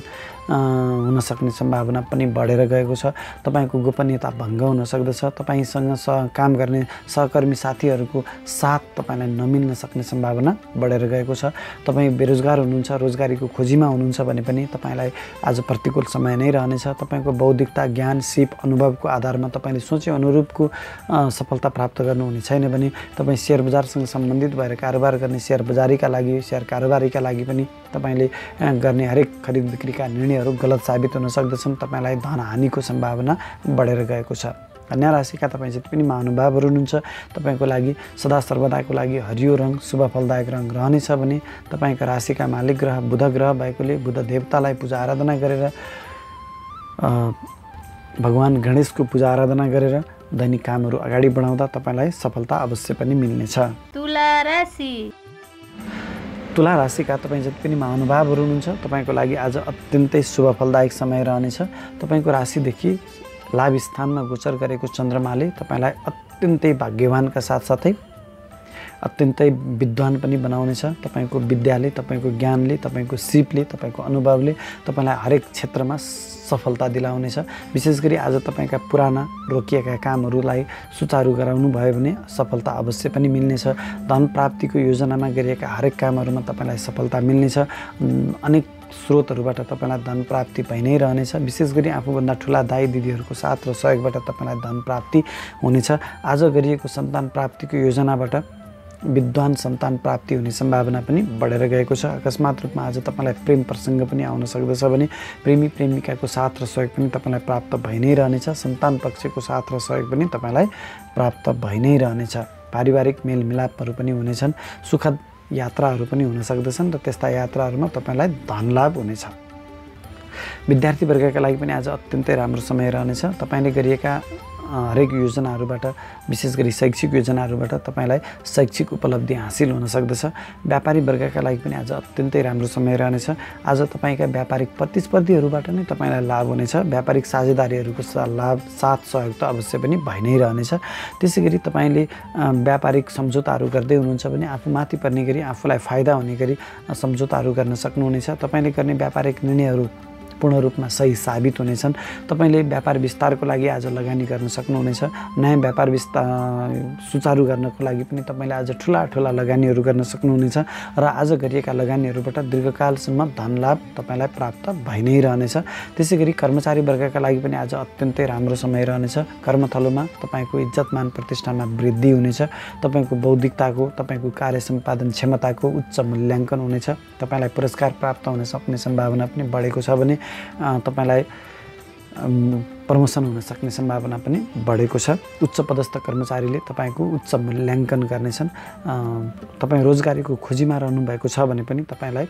हुन सक्ने सम्भावना पनि बढेर गएको छ। तपाईँको गोपनीयता भङ्ग हुन सक्दछ। तपाईँसँग स काम गर्ने सहकर्मी साथीहरूको साथ तपाईँलाई नमिल्न सक्ने सम्भावना बढेर गएको छ। तपाईँ बेरोजगार हुनुहुन्छ रोजगारीको खोजीमा हुनुहुन्छ भने पनि तपाईँलाई आज प्रतिकूल समय नै रहनेछ। तपाईँको बौद्धिकता ज्ञान सिप अनुभवको आधारमा तपाईँले सोचे अनुरूपको सफलता प्राप्त गर्नुहुने छैन भने तपाईँ सेयर बजारसँग सम्बन्धित भएर कारोबार गर्ने सेयर बजारीका लागि सेयर कारोबारीका लागि पनि तपाईँले गर्ने हरेक खरिद बिक्रीका निर्णयहरू गलत साबित हुन सक्दछन्। तपाईँलाई धन हानिको सम्भावना बढेर गएको छ। कन्या राशिका तपाईँ जति पनि महानुभावहरू हुनुहुन्छ तपाईँको लागि सदा सर्वदाको लागि हरियो रङ शुभ फलदायक रङ रहनेछ भने तपाईँको राशिका मालिक ग्रह बुध ग्रह भएकोले बुध देवतालाई पूजा आराधना गरेर भगवान् गणेशको पूजा आराधना गरेर दैनिक कामहरू अगाडि बढाउँदा तपाईँलाई सफलता अवश्य पनि मिल्नेछ। तुला राशि। तुला राशिका तपाईँ जति पनि महानुभावहरू हुनुहुन्छ तपाईँको लागि आज अत्यन्तै शुभ फलदायक समय रहनेछ। तपाईँको राशिदेखि लाभ स्थानमा गोचर गरेको चन्द्रमाले तपाईँलाई अत्यन्तै भाग्यवानका साथसाथै अत्यन्तै विद्वान पनि बनाउनेछ। तपाईँको विद्याले तपाईँको ज्ञानले तपाईँको सिपले तपाईँको अनुभवले तपाईँलाई हरेक क्षेत्रमा सफलता दिलाउनेछ। विशेष गरी आज तपाईँका पुराना रोकिएका कामहरूलाई सुचारू गराउनु भयो भने सफलता अवश्य पनि मिल्नेछ। धन प्राप्तिको योजनामा गरिएका हरेक कामहरूमा तपाईँलाई सफलता मिल्नेछ। अनेक स्रोतहरूबाट तपाईँलाई धन प्राप्ति भइ नै रहनेछ। विशेष गरी आफूभन्दा ठुला दाई दिदीहरूको साथ र सहयोगबाट तपाईँलाई धन प्राप्ति हुनेछ। आज गरिएको सन्तान प्राप्तिको योजनाबाट विद्वान सन्तान प्राप्ति हुने सम्भावना पनि बढेर गएको छ। अकस्मात रूपमा आज तपाईँलाई प्रेम प्रसङ्ग पनि आउन सक्दछ भने प्रेमी प्रेमिकाको साथ र सहयोग पनि तपाईँलाई प्राप्त भइ नै रहनेछ। सन्तान पक्षको साथ र सहयोग पनि तपाईँलाई प्राप्त भइ नै रहनेछ। पारिवारिक मेलमिलापहरू पनि हुनेछन्। सुखद यात्राहरू पनि हुन सक्दछन् र त्यस्ता यात्राहरूमा तपाईँलाई धन लाभ हुनेछ। विद्यार्थी वर्गका लागि पनि आज अत्यन्तै राम्रो समय रहनेछ। तपाईँले गरिएका हरेक योजनाहरूबाट विशेष गरी शैक्षिक योजनाहरूबाट तपाईँलाई शैक्षिक उपलब्धि हासिल हुन सक्दछ। व्यापारी वर्गका लागि पनि आज अत्यन्तै राम्रो समय रहनेछ। आज तपाईँका व्यापारिक प्रतिस्पर्धीहरूबाट नै तपाईँलाई लाभ हुनेछ। व्यापारिक साझेदारीहरूको लाभ साथ सहयोग त अवश्य पनि भइ नै रहनेछ। त्यसै गरी तपाईँले व्यापारिक सम्झौताहरू गर्दै हुनुहुन्छ भने आफू माथि पर्ने गरी आफूलाई फाइदा हुने गरी सम्झौताहरू गर्न सक्नुहुनेछ। तपाईँले गर्ने व्यापारिक निर्णयहरू पूर्ण रूपमा सही साबित हुनेछन्। तपाईँले व्यापार विस्तारको लागि आज लगानी गर्न सक्नुहुनेछ। नयाँ व्यापार विस्तार सुचारू गर्नको लागि पनि तपाईँले आज ठुला ठुला लगानीहरू गर्न सक्नुहुनेछ र आज गरिएका लगानीहरूबाट दीर्घकालसम्म धनलाभ तपाईँलाई प्राप्त भइ नै रहनेछ। त्यसै गरी कर्मचारी वर्गका लागि पनि आज अत्यन्तै राम्रो समय रहनेछ। कर्मथलोमा तपाईँको इज्जत मान प्रतिष्ठामा वृद्धि हुनेछ। तपाईँको बौद्धिकताको तपाईँको कार्य सम्पादन क्षमताको उच्च मूल्याङ्कन हुनेछ। तपाईँलाई पुरस्कार प्राप्त हुन सक्ने सम्भावना पनि बढेको छ भने तपाईँलाई प्रमोसन हुन सक्ने सम्भावना पनि बढेको छ। उच्च पदस्थ कर्मचारीले तपाईँको उच्च मूल्याङ्कन गर्नेछन्। तपाईँ रोजगारीको खोजीमा रहनुभएको छ भने पनि तपाईँलाई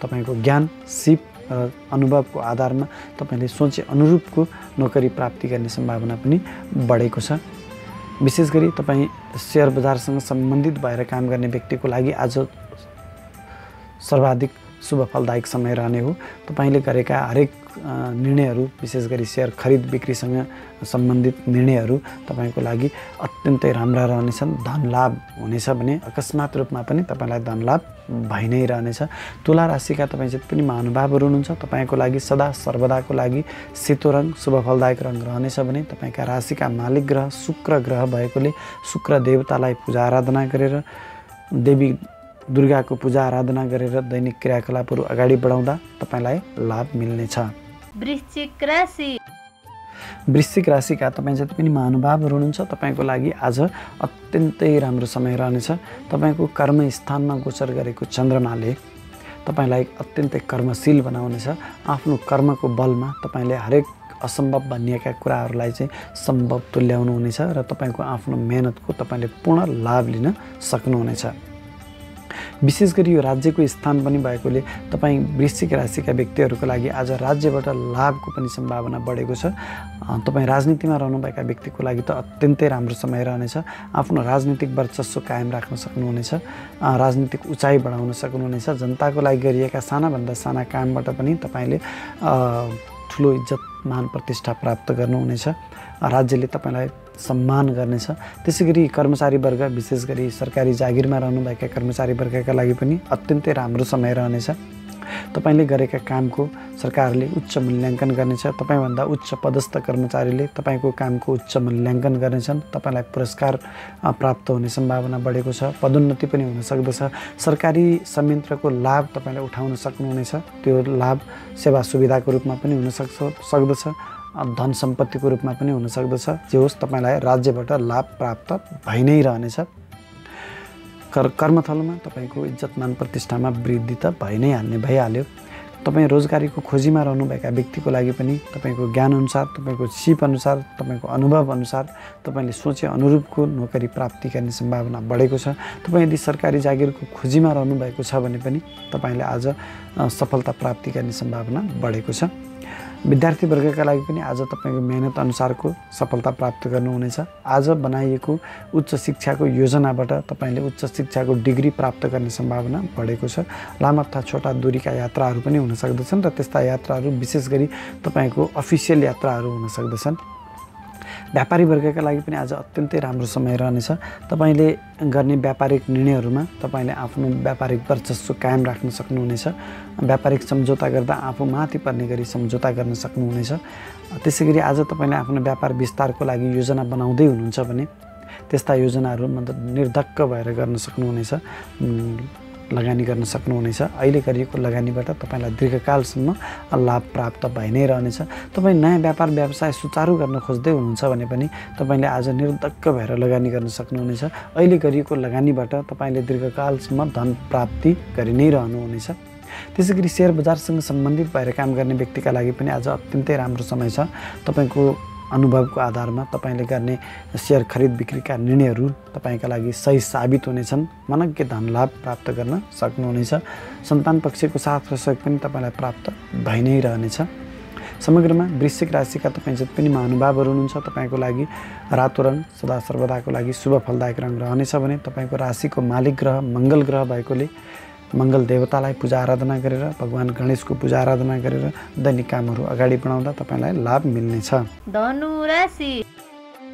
तपाईँको ज्ञान सिप र अनुभवको आधारमा तपाईँले सोचे अनुरूपको नोकरी प्राप्ति गर्ने सम्भावना पनि बढेको छ। विशेष गरी तपाईँ सेयर बजारसँग सम्बन्धित भएर काम गर्ने व्यक्तिको लागि आज सर्वाधिक शुभ फलदायक समय रहने हो। तपाईँले गरेका हरेक निर्णयहरू विशेष गरी सेयर खरिद बिक्रीसँग सम्बन्धित निर्णयहरू तपाईँको लागि अत्यन्तै राम्रा रहनेछन्। धन लाभ हुनेछ भने अकस्मात रूपमा पनि तपाईँलाई धन लाभ भइ नै रहनेछ। तुला राशिका तपाईँ जति पनि महानुभावहरू हुनुहुन्छ तपाईँको लागि सदा सर्वदाको लागि सेतो रङ शुभ फलदायक रङ रहनेछ भने तपाईँका राशिका मालिक ग्रह शुक्र ग्रह भएकोले शुक्र देवतालाई पूजा आराधना गरेर देवी दुर्गाको पूजा आराधना गरेर दैनिक क्रियाकलापहरू अगाडि बढाउँदा तपाईँलाई लाभ मिल्नेछ। वृश्चिक राशि। वृश्चिक राशिका तपाईँ जति पनि महानुभावहरू हुनुहुन्छ तपाईँको लागि आज अत्यन्तै राम्रो समय रहनेछ। तपाईँको कर्मस्थानमा गोचर गरेको चन्द्रमाले तपाईँलाई अत्यन्तै कर्मशील बनाउनेछ। आफ्नो कर्मको बलमा तपाईँले हरेक असम्भव भनिएका कुराहरूलाई चाहिँ सम्भव तुल्याउनु हुनेछ र तपाईँको आफ्नो मेहनतको तपाईँले पूर्ण लाभ लिन सक्नुहुनेछ। विशेष गरी यो राज्यको स्थान पनि भएकोले तपाईँ वृश्चिक राशिका व्यक्तिहरूको लागि आज राज्यबाट लाभको पनि सम्भावना बढेको छ। तपाईँ राजनीतिमा रहनुभएका व्यक्तिको लागि त अत्यन्तै राम्रो समय रहनेछ। आफ्नो राजनीतिक वर्चस्व कायम राख्न सक्नुहुनेछ। राजनीतिक उचाइ बढाउन सक्नुहुनेछ। जनताको लागि गरिएका सानाभन्दा साना कामबाट पनि तपाईँले ठुलो इज्जत मान प्रतिष्ठा प्राप्त गर्नुहुनेछ। राज्यले तपाईँलाई सम्मान गर्नेछ। त्यसै गरी कर्मचारी वर्ग विशेष गरी सरकारी जागिरमा रहनुभएका कर्मचारी वर्गका लागि पनि अत्यन्तै राम्रो समय रहनेछ। तपाईँले गरेका कामको सरकारले उच्च मूल्याङ्कन गर्नेछ। तपाईँभन्दा उच्च पदस्थ कर्मचारीले तपाईँको कामको उच्च मूल्याङ्कन गर्नेछन्। तपाईँलाई पुरस्कार प्राप्त हुने सम्भावना बढेको छ। पदोन्नति पनि हुन सक्दछ। सरकारी संयन्त्रको लाभ तपाईँले उठाउन सक्नुहुनेछ। त्यो लाभ सेवा सुविधाको रूपमा पनि हुन सक्छ सक्दछ। धन सम्पत्तिको रूपमा पनि हुन सक्दछ जे होस् तपाईँलाई राज्यबाट लाभ प्राप्त भइ नै रहनेछ। कर कर्मथलोमा तपाईँको इज्जतमान प्रतिष्ठामा वृद्धि त भइ नै हाल्ने भइहाल्यो। तपाईँ रोजगारीको खोजीमा रहनुभएका व्यक्तिको लागि पनि तपाईँको ज्ञानअनुसार तपाईँको सिपअनुसार तपाईँको अनुभवअनुसार तपाईँले सोचे अनुरूपको नोकरी प्राप्ति गर्ने सम्भावना बढेको छ। तपाईँ यदि सरकारी जागिरको खोजीमा रहनुभएको छ भने पनि तपाईँले आज सफलता प्राप्ति गर्ने सम्भावना बढेको छ। विद्यार्थी वर्गका लागि पनि आज तपाईँको मेहनत अनुसारको सफलता प्राप्त गर्नुहुनेछ। आज बनाइएको उच्च शिक्षाको योजनाबाट तपाईँले उच्च शिक्षाको डिग्री प्राप्त गर्ने सम्भावना बढेको छ। लामा तथा छोटा दूरीका यात्राहरू पनि हुन सक्दछन् र त्यस्ता यात्राहरू विशेष गरी तपाईँको अफिसियल यात्राहरू हुन सक्दछन्। व्यापारी वर्गका लागि पनि आज अत्यन्तै राम्रो समय रहनेछ। तपाईँले गर्ने व्यापारिक निर्णयहरूमा तपाईँले आफ्नो व्यापारिक वर्चस्व कायम राख्न सक्नुहुनेछ। व्यापारिक सम्झौता गर्दा आफू माथि पर्ने गरी सम्झौता गर्न सक्नुहुनेछ। त्यसै गरी आज तपाईँले आफ्नो व्यापार विस्तारको लागि योजना बनाउँदै हुनुहुन्छ भने त्यस्ता योजनाहरू मतलब निर्धक्क भएर गर्न सक्नुहुनेछ लगानी गर्न सक्नुहुनेछ। अहिले गरिएको लगानीबाट तपाईँलाई दीर्घकालसम्म लाभ प्राप्त भइ नै रहनेछ। तपाईँ नयाँ व्यापार व्यवसाय सुचारू गर्न खोज्दै हुनुहुन्छ भने पनि तपाईँले आज निर्धक्क भएर लगानी गर्न सक्नुहुनेछ। अहिले गरिएको लगानीबाट तपाईँले दीर्घकालसम्म धन प्राप्ति गरि नै रहनुहुनेछ। त्यसै गरी सेयर बजारसँग सम्बन्धित भएर काम गर्ने व्यक्तिका लागि पनि आज अत्यन्तै राम्रो समय छ। तपाईँको अनुभवको आधारमा तपाईँले गर्ने सेयर खरिद बिक्रीका निर्णयहरू तपाईँका लागि सही साबित हुनेछन्। मनज्ञ धन लाभ प्राप्त गर्न सक्नुहुनेछ। सन्तान पक्षको साथ र सहयोग पनि तपाईँलाई प्राप्त भइ नै रहनेछ। समग्रमा वृश्चिक राशिका तपाईँ जति पनि महानुभावहरू हुनुहुन्छ तपाईँको लागि रातो रङ सदा सर्वदाको लागि शुभ फलदायक रङ रहनेछ भने तपाईँको राशिको मालिक ग्रह मङ्गल ग्रह भएकोले मङ्गल देवतालाई पूजा आराधना गरेर भगवान् गणेशको पूजा आराधना गरेर दैनिक कामहरू अगाडि बढाउँदा तपाईँलाई लाभ मिल्नेछ। धनु राशि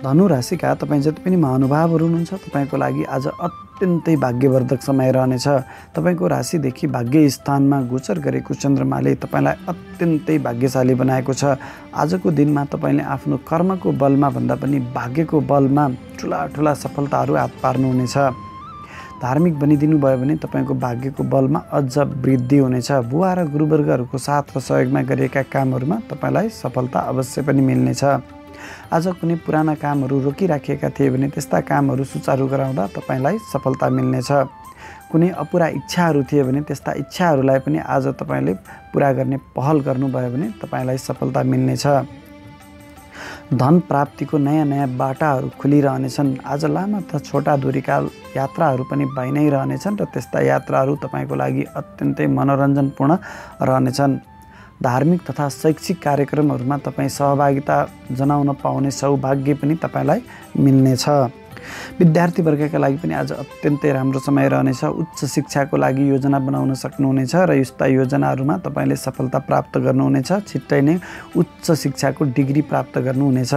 धनु राशिका तपाईँ जति पनि महानुभावहरू हुनुहुन्छ तपाईँको लागि आज अत्यन्तै भाग्यवर्धक समय रहनेछ। तपाईँको राशिदेखि भाग्य स्थानमा गोचर गरेको चन्द्रमाले तपाईँलाई अत्यन्तै भाग्यशाली बनाएको छ। आजको दिनमा तपाईँले आफ्नो कर्मको बलमा भन्दा पनि भाग्यको बलमा ठुला ठुला सफलताहरू हात पार्नुहुनेछ। धार्मिक बनिदिनु भयो भने तपाईँको भाग्यको बलमा अझ वृद्धि हुनेछ। बुवा र गुरुवर्गहरूको साथ र सहयोगमा गरिएका कामहरूमा तपाईँलाई सफलता अवश्य पनि मिल्नेछ। आज कुनै पुराना कामहरू रोकिराखिएका थिए भने त्यस्ता कामहरू सुचारू गराउँदा तपाईँलाई सफलता मिल्नेछ। कुनै अपुरा इच्छाहरू थिए भने त्यस्ता इच्छाहरूलाई पनि आज तपाईँले पुरा गर्ने पहल गर्नुभयो भने तपाईँलाई सफलता मिल्नेछ। धन प्राप्तिको नयाँ नयाँ बाटाहरू खुलिरहनेछन्। आज लामा त छोटा दूरीका यात्राहरू पनि भइ नै रहनेछन् र त्यस्ता यात्राहरू तपाईँको लागि अत्यन्तै मनोरञ्जनपूर्ण रहनेछन्। धार्मिक तथा शैक्षिक कार्यक्रमहरूमा तपाईँ सहभागिता जनाउन पाउने सौभाग्य पनि तपाईँलाई मिल्नेछ। विद्यार्थी वर्गका लागि पनि आज अत्यन्तै राम्रो समय रहनेछ। उच्च शिक्षाको लागि योजना बनाउन सक्नुहुनेछ र यस्ता योजनाहरूमा तपाईँले सफलता प्राप्त गर्नुहुनेछ। छिट्टै नै उच्च शिक्षाको डिग्री प्राप्त गर्नुहुनेछ।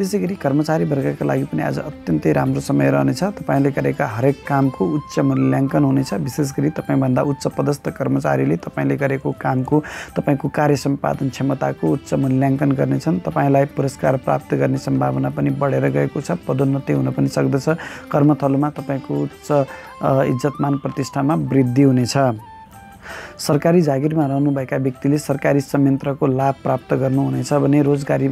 त्यसै गरी कर्मचारी वर्गका लागि पनि आज अत्यन्तै राम्रो समय रहनेछ। तपाईँले गरेका हरेक कामको उच्च मूल्याङ्कन हुनेछ। विशेष गरी तपाईँभन्दा उच्च पदस्थ कर्मचारीले तपाईँले गरेको कामको तपाईँको कार्य सम्पादन क्षमताको उच्च मूल्याङ्कन गर्नेछन्। तपाईँलाई पुरस्कार प्राप्त गर्ने सम्भावना पनि बढेर गएको छ। पदोन्नति हुन पनि सक्दछ। कर्मथलोमा तपाईँको उच्च इज्जतमान प्रतिष्ठामा वृद्धि हुनेछ। सरकारी जागिरमा रहनुभएका व्यक्तिले सरकारी संयन्त्रको लाभ प्राप्त गर्नुहुनेछ भने रोजगारी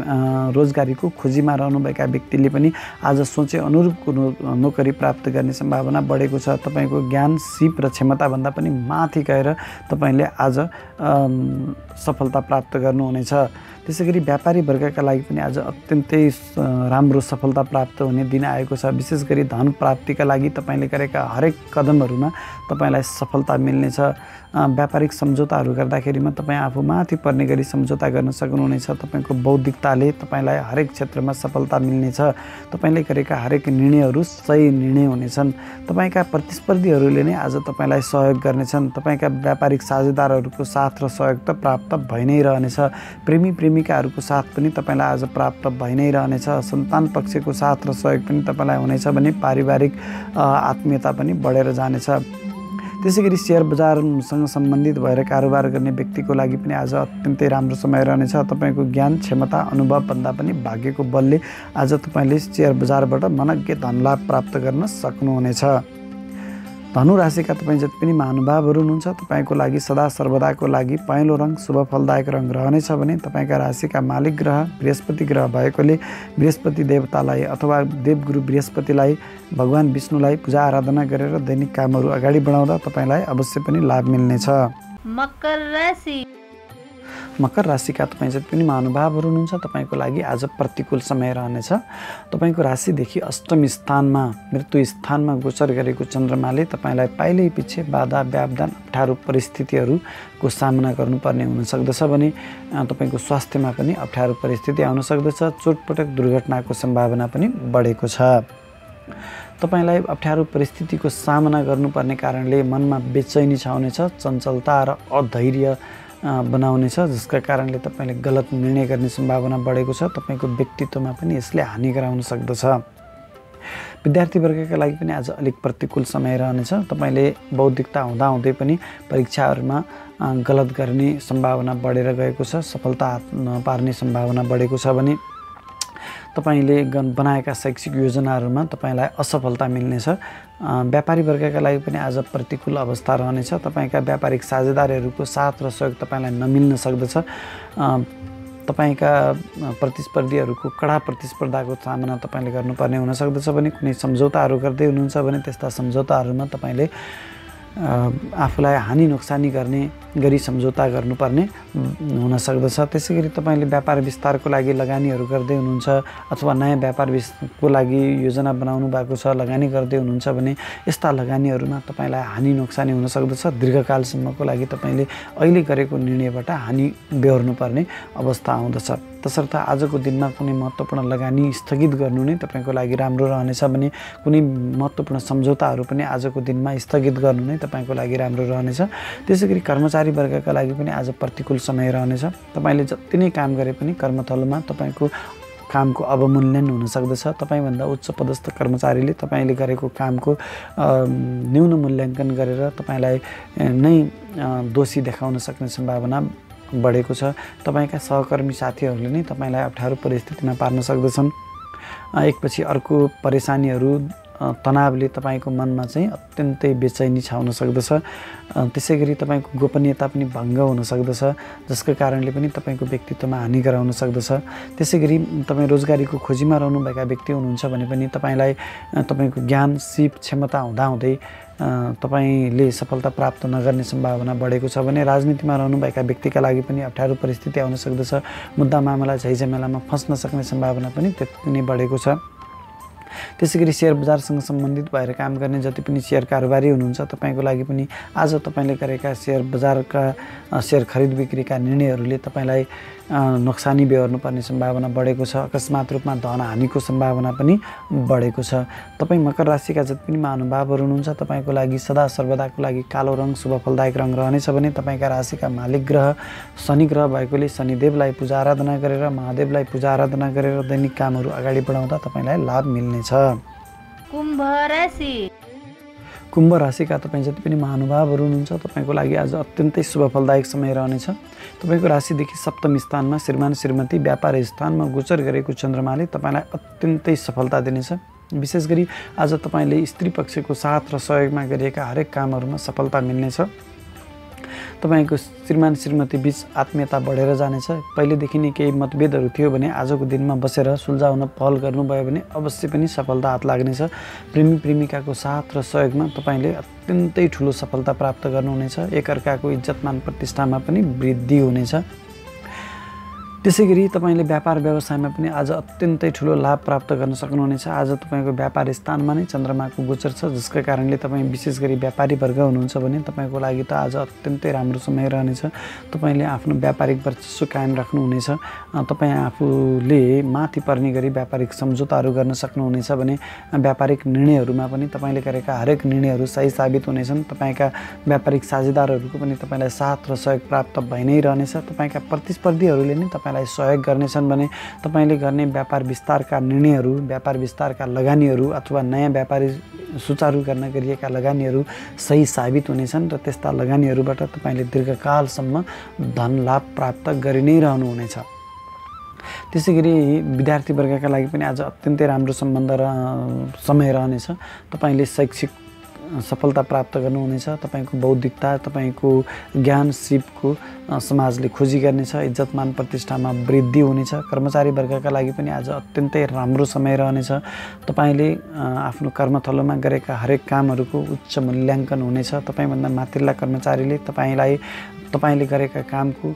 रोजगारीको खोजीमा रहनुभएका व्यक्तिले पनि आज सोचे अनुरूपको नोकरी प्राप्त गर्ने सम्भावना बढेको छ। तपाईँको ज्ञान सिप र क्षमताभन्दा पनि माथि गएर तपाईँले आज सफलता प्राप्त गर्नुहुनेछ। त्यसै गरी व्यापारी वर्गका लागि पनि आज अत्यन्तै राम्रो सफलता प्राप्त हुने दिन आएको छ। विशेष गरी धन प्राप्तिका लागि तपाईँले गरेका हरेक कदमहरूमा तपाईँलाई सफलता मिल्नेछ। व्यापारिक सम्झौताहरू गर्दाखेरिमा तपाईँ आफू माथि पर्ने गरी सम्झौता गर्न सक्नुहुनेछ। तपाईँको बौद्धिकताले तपाईँलाई हरेक क्षेत्रमा सफलता मिल्नेछ। तपाईँले गरेका हरेक निर्णयहरू सही निर्णय हुनेछन्। तपाईँका प्रतिस्पर्धीहरूले नै आज तपाईँलाई सहयोग गर्नेछन्। तपाईँका व्यापारिक साझेदारहरूको साथ र सहयोग त प्राप्त भइ नै रहनेछ। प्रेमी प्रेमिकाहरूको साथ पनि तपाईँलाई आज प्राप्त भइ नै रहनेछ। सन्तान पक्षको साथ र सहयोग पनि तपाईँलाई हुनेछ भने पारिवारिक आत्मीयता पनि बढेर जानेछ। त्यसै गरी सेयर बजारसँग सम्बन्धित भएर कारोबार गर्ने व्यक्तिको लागि पनि आज अत्यन्तै राम्रो समय रहनेछ। तपाईँको ज्ञान क्षमता अनुभवभन्दा पनि भाग्यको बलले आज तपाईँले सेयर बजारबाट मनज्ञ धनलाभ प्राप्त गर्न सक्नुहुनेछ। धनु राशिका तपाईँ जति पनि महानुभावहरू हुनुहुन्छ तपाईँको लागि सदा सर्वदाको लागि पहेँलो रङ शुभ फलदायक रङ रहनेछ भने तपाईँका राशिका मालिक ग्रह बृहस्पति ग्रह भएकोले बृहस्पति देवतालाई अथवा देवगुरु बृहस्पतिलाई भगवान् विष्णुलाई पूजा आराधना गरेर दैनिक कामहरू अगाडि बढाउँदा तपाईँलाई अवश्य पनि लाभ मिल्नेछ। मकर राशि। मकर राशिका तपाईँ जति पनि महानुभावहरू हुनुहुन्छ। तपाईँको लागि आज प्रतिकूल समय रहनेछ। तपाईँको राशिदेखि अष्टम स्थानमा मृत्यु स्थानमा गोचर गरेको चन्द्रमाले तपाईँलाई पाइलै पछि बाधा व्यावधान अप्ठ्यारो परिस्थितिहरूको सामना गर्नुपर्ने हुनसक्दछ भने तपाईँको स्वास्थ्यमा पनि अप्ठ्यारो परिस्थिति आउन सक्दछ। चोटपटक दुर्घटनाको सम्भावना पनि बढेको छ। तपाईँलाई अप्ठ्यारो परिस्थितिको सामना गर्नुपर्ने कारणले मनमा बेचैनी छाउनेछ चञ्चलता र अधैर्य बनाउनेछ जसका कारणले तपाईँले गलत निर्णय गर्ने सम्भावना बढेको छ। तपाईँको व्यक्तित्वमा पनि यसले हानि गराउन सक्दछ। विद्यार्थी वर्गका लागि पनि आज अलिक प्रतिकूल समय रहनेछ। तपाईँले बौद्धिकता हुँदाहुँदै पनि परीक्षाहरूमा गलत गर्ने सम्भावना बढेर गएको छ सफलता पार्ने सम्भावना बढेको छ भने। तपाईँले बनाएका शैक्षिक योजनाहरूमा तपाईँलाई असफलता मिल्नेछ। व्यापारी वर्गका लागि पनि आज प्रतिकूल अवस्था रहनेछ। तपाईँका व्यापारिक साझेदारहरूको साथ र सहयोग तपाईँलाई नमिल्न सक्दछ। तपाईँका प्रतिस्पर्धीहरूको कडा प्रतिस्पर्धाको सामना तपाईँले गर्नुपर्ने हुनसक्दछ भने कुनै सम्झौताहरू गर्दै हुनुहुन्छ भने त्यस्ता सम्झौताहरूमा तपाईँले आफूलाई हानि नोक्सानी गर्ने गरी सम्झौता गर्नुपर्ने हुनसक्दछ त्यसै गरी तपाईँले व्यापार विस्तारको लागि लगानीहरू गर्दै हुनुहुन्छ अथवा नयाँ व्यापार विस्तारको लागि योजना बनाउनु भएको छ लगानी गर्दै हुनुहुन्छ भने यस्ता लगानीहरूमा तपाईँलाई हानि नोक्सानी हुनसक्दछ दीर्घकालसम्मको लागि तपाईँले अहिले गरेको निर्णयबाट हानि बेहोर्नुपर्ने अवस्था आउँदछ। तसर्थ आजको दिनमा कुनै महत्त्वपूर्ण लगानी स्थगित गर्नु नै तपाईँको लागि राम्रो रहनेछ भने कुनै महत्त्वपूर्ण सम्झौताहरू पनि आजको दिनमा स्थगित गर्नु नै तपाईँको लागि राम्रो रहनेछ। त्यसै गरी कर्मचारी वर्गका लागि पनि आज प्रतिकूल समय रहनेछ। तपाईँले जति नै काम गरे पनि कर्मथलोमा तपाईँको कामको अवमूल्यन हुन सक्दछ। तपाईँभन्दा उच्च पदस्थ कर्मचारीले तपाईँले गरेको कामको न्यून मूल्याङ्कन गरेर तपाईँलाई नै दोषी देखाउन सक्ने सम्भावना बढेको छ। तपाईँका सहकर्मी साथीहरूले नै तपाईँलाई अप्ठ्यारो परिस्थितिमा पार्न सक्दछन्। एकपछि अर्को परेसानीहरू तनावले तपाईँको मनमा चाहिँ अत्यन्तै बेचैनी छाउन सक्दछ। त्यसै गरी तपाईँको गोपनीयता पनि भङ्ग हुन सक्दछ जसको कारणले पनि तपाईँको व्यक्तित्वमा हानि गराउन सक्दछ। त्यसै गरी तपाईँ रोजगारीको खोजीमा रहनुभएका व्यक्ति हुनुहुन्छ भने पनि तपाईँलाई तपाईँको ज्ञान सिप क्षमता हुँदाहुँदै तपाईँले सफलता प्राप्त नगर्ने सम्भावना बढेको छ भने राजनीतिमा रहनुभएका व्यक्तिका लागि पनि अप्ठ्यारो परिस्थिति आउन सक्दछ। मुद्दा मामला झैझमेलामा फस्न सक्ने सम्भावना पनि त्यति नै बढेको छ। त्यसै गरी सेयर बजारसँग सम्बन्धित भएर काम गर्ने जति पनि सेयर कारोबारी हुनुहुन्छ तपाईँको लागि पनि आज तपाईँले गरेका सेयर बजारका सेयर खरिद बिक्रीका निर्णयहरूले तपाईँलाई नोक्सानी बेहोर्नुपर्ने सम्भावना बढेको छ। अकस्मात रूपमा धन हानिको सम्भावना पनि बढेको छ। तपाईँ मकर राशिका जति पनि महानुभावहरू हुनुहुन्छ तपाईँको लागि सदा सर्वदाको लागि कालो रङ शुभ फलदायक रङ रहनेछ भने तपाईँका राशिका मालिक ग्रह शनि ग्रह भएकोले शनिदेवलाई पूजा आराधना गरेर महादेवलाई पूजा आराधना गरेर दैनिक कामहरू अगाडि बढाउँदा तपाईँलाई लाभ मिल्नेछ। कुम्भ राशि। कुम्भ राशिका तपाईँ जति पनि महानुभावहरू हुनुहुन्छ तपाईँको लागि आज अत्यन्तै शुभ फलदायक समय रहनेछ। तपाईँको राशिदेखि सप्तम स्थानमा श्रीमान श्रीमती व्यापार स्थानमा गोचर गरेको चन्द्रमाले तपाईँलाई अत्यन्तै सफलता दिनेछ। विशेष गरी आज तपाईँले स्त्री पक्षको साथ र सहयोगमा गरिएका हरेक कामहरूमा सफलता मिल्नेछ। तपाईँको श्रीमान श्रीमती बिच आत्मीयता बढेर जानेछ। पहिलेदेखि नै केही मतभेदहरू थियो भने आजको दिनमा बसेर सुल्झाउन पहल गर्नुभयो भने अवश्य पनि सफलता हात लाग्नेछ। प्रेमी प्रेमिकाको साथ र सहयोगमा तपाईँले अत्यन्तै ठुलो सफलता प्राप्त गर्नुहुनेछ। एकअर्काको इज्जतमान प्रतिष्ठामा पनि वृद्धि हुनेछ। त्यसै गरी तपाईँले व्यापार व्यवसायमा पनि आज अत्यन्तै ठुलो लाभ प्राप्त गर्न सक्नुहुनेछ। आज तपाईँको व्यापार स्थानमा नै चन्द्रमाको गोचर छ जसका कारणले तपाईँ विशेष गरी व्यापारी वर्ग हुनुहुन्छ भने तपाईँको लागि त आज अत्यन्तै राम्रो समय रहनेछ। तपाईँले आफ्नो व्यापारिक वर्चस्व कायम राख्नुहुनेछ। तपाईँ आफूले माथि पर्ने गरी व्यापारिक सम्झौताहरू गर्न सक्नुहुनेछ भने व्यापारिक निर्णयहरूमा पनि तपाईँले गरेका हरेक निर्णयहरू सही साबित हुनेछन्। तपाईँका व्यापारिक साझेदारहरूको पनि तपाईँलाई साथ र सहयोग प्राप्त भइ नै रहनेछ। तपाईँका प्रतिस्पर्धीहरूले नै तपाईँ तपाईँलाई सहयोग गर्नेछन् भने तपाईँले गर्ने व्यापार विस्तारका निर्णयहरू व्यापार विस्तारका लगानीहरू अथवा नयाँ व्यापारी सुचारू गर्न गरिएका लगानीहरू सही साबित हुनेछन् र त्यस्ता लगानीहरूबाट तपाईँले दीर्घकालसम्म धन लाभ प्राप्त गरि नै रहनुहुनेछ। त्यसै गरी विद्यार्थी वर्गका लागि पनि आज अत्यन्तै राम्रो सम्बन्ध र समय रहनेछ। तपाईँले शैक्षिक सफलता प्राप्त गर्नुहुनेछ तपाईँको बौद्धिकता तपाईँको ज्ञान सिपको समाजले खोजी गर्नेछ इज्जतमान प्रतिष्ठामा वृद्धि हुनेछ कर्मचारी वर्गका लागि पनि आज अत्यन्तै राम्रो समय रहनेछ। तपाईँले आफ्नो कर्मथलोमा गरेका हरेक कामहरूको उच्च मूल्याङ्कन हुनेछ। तपाईँभन्दा माथिल्ला कर्मचारीले तपाईँलाई तपाईँले गरेका कामको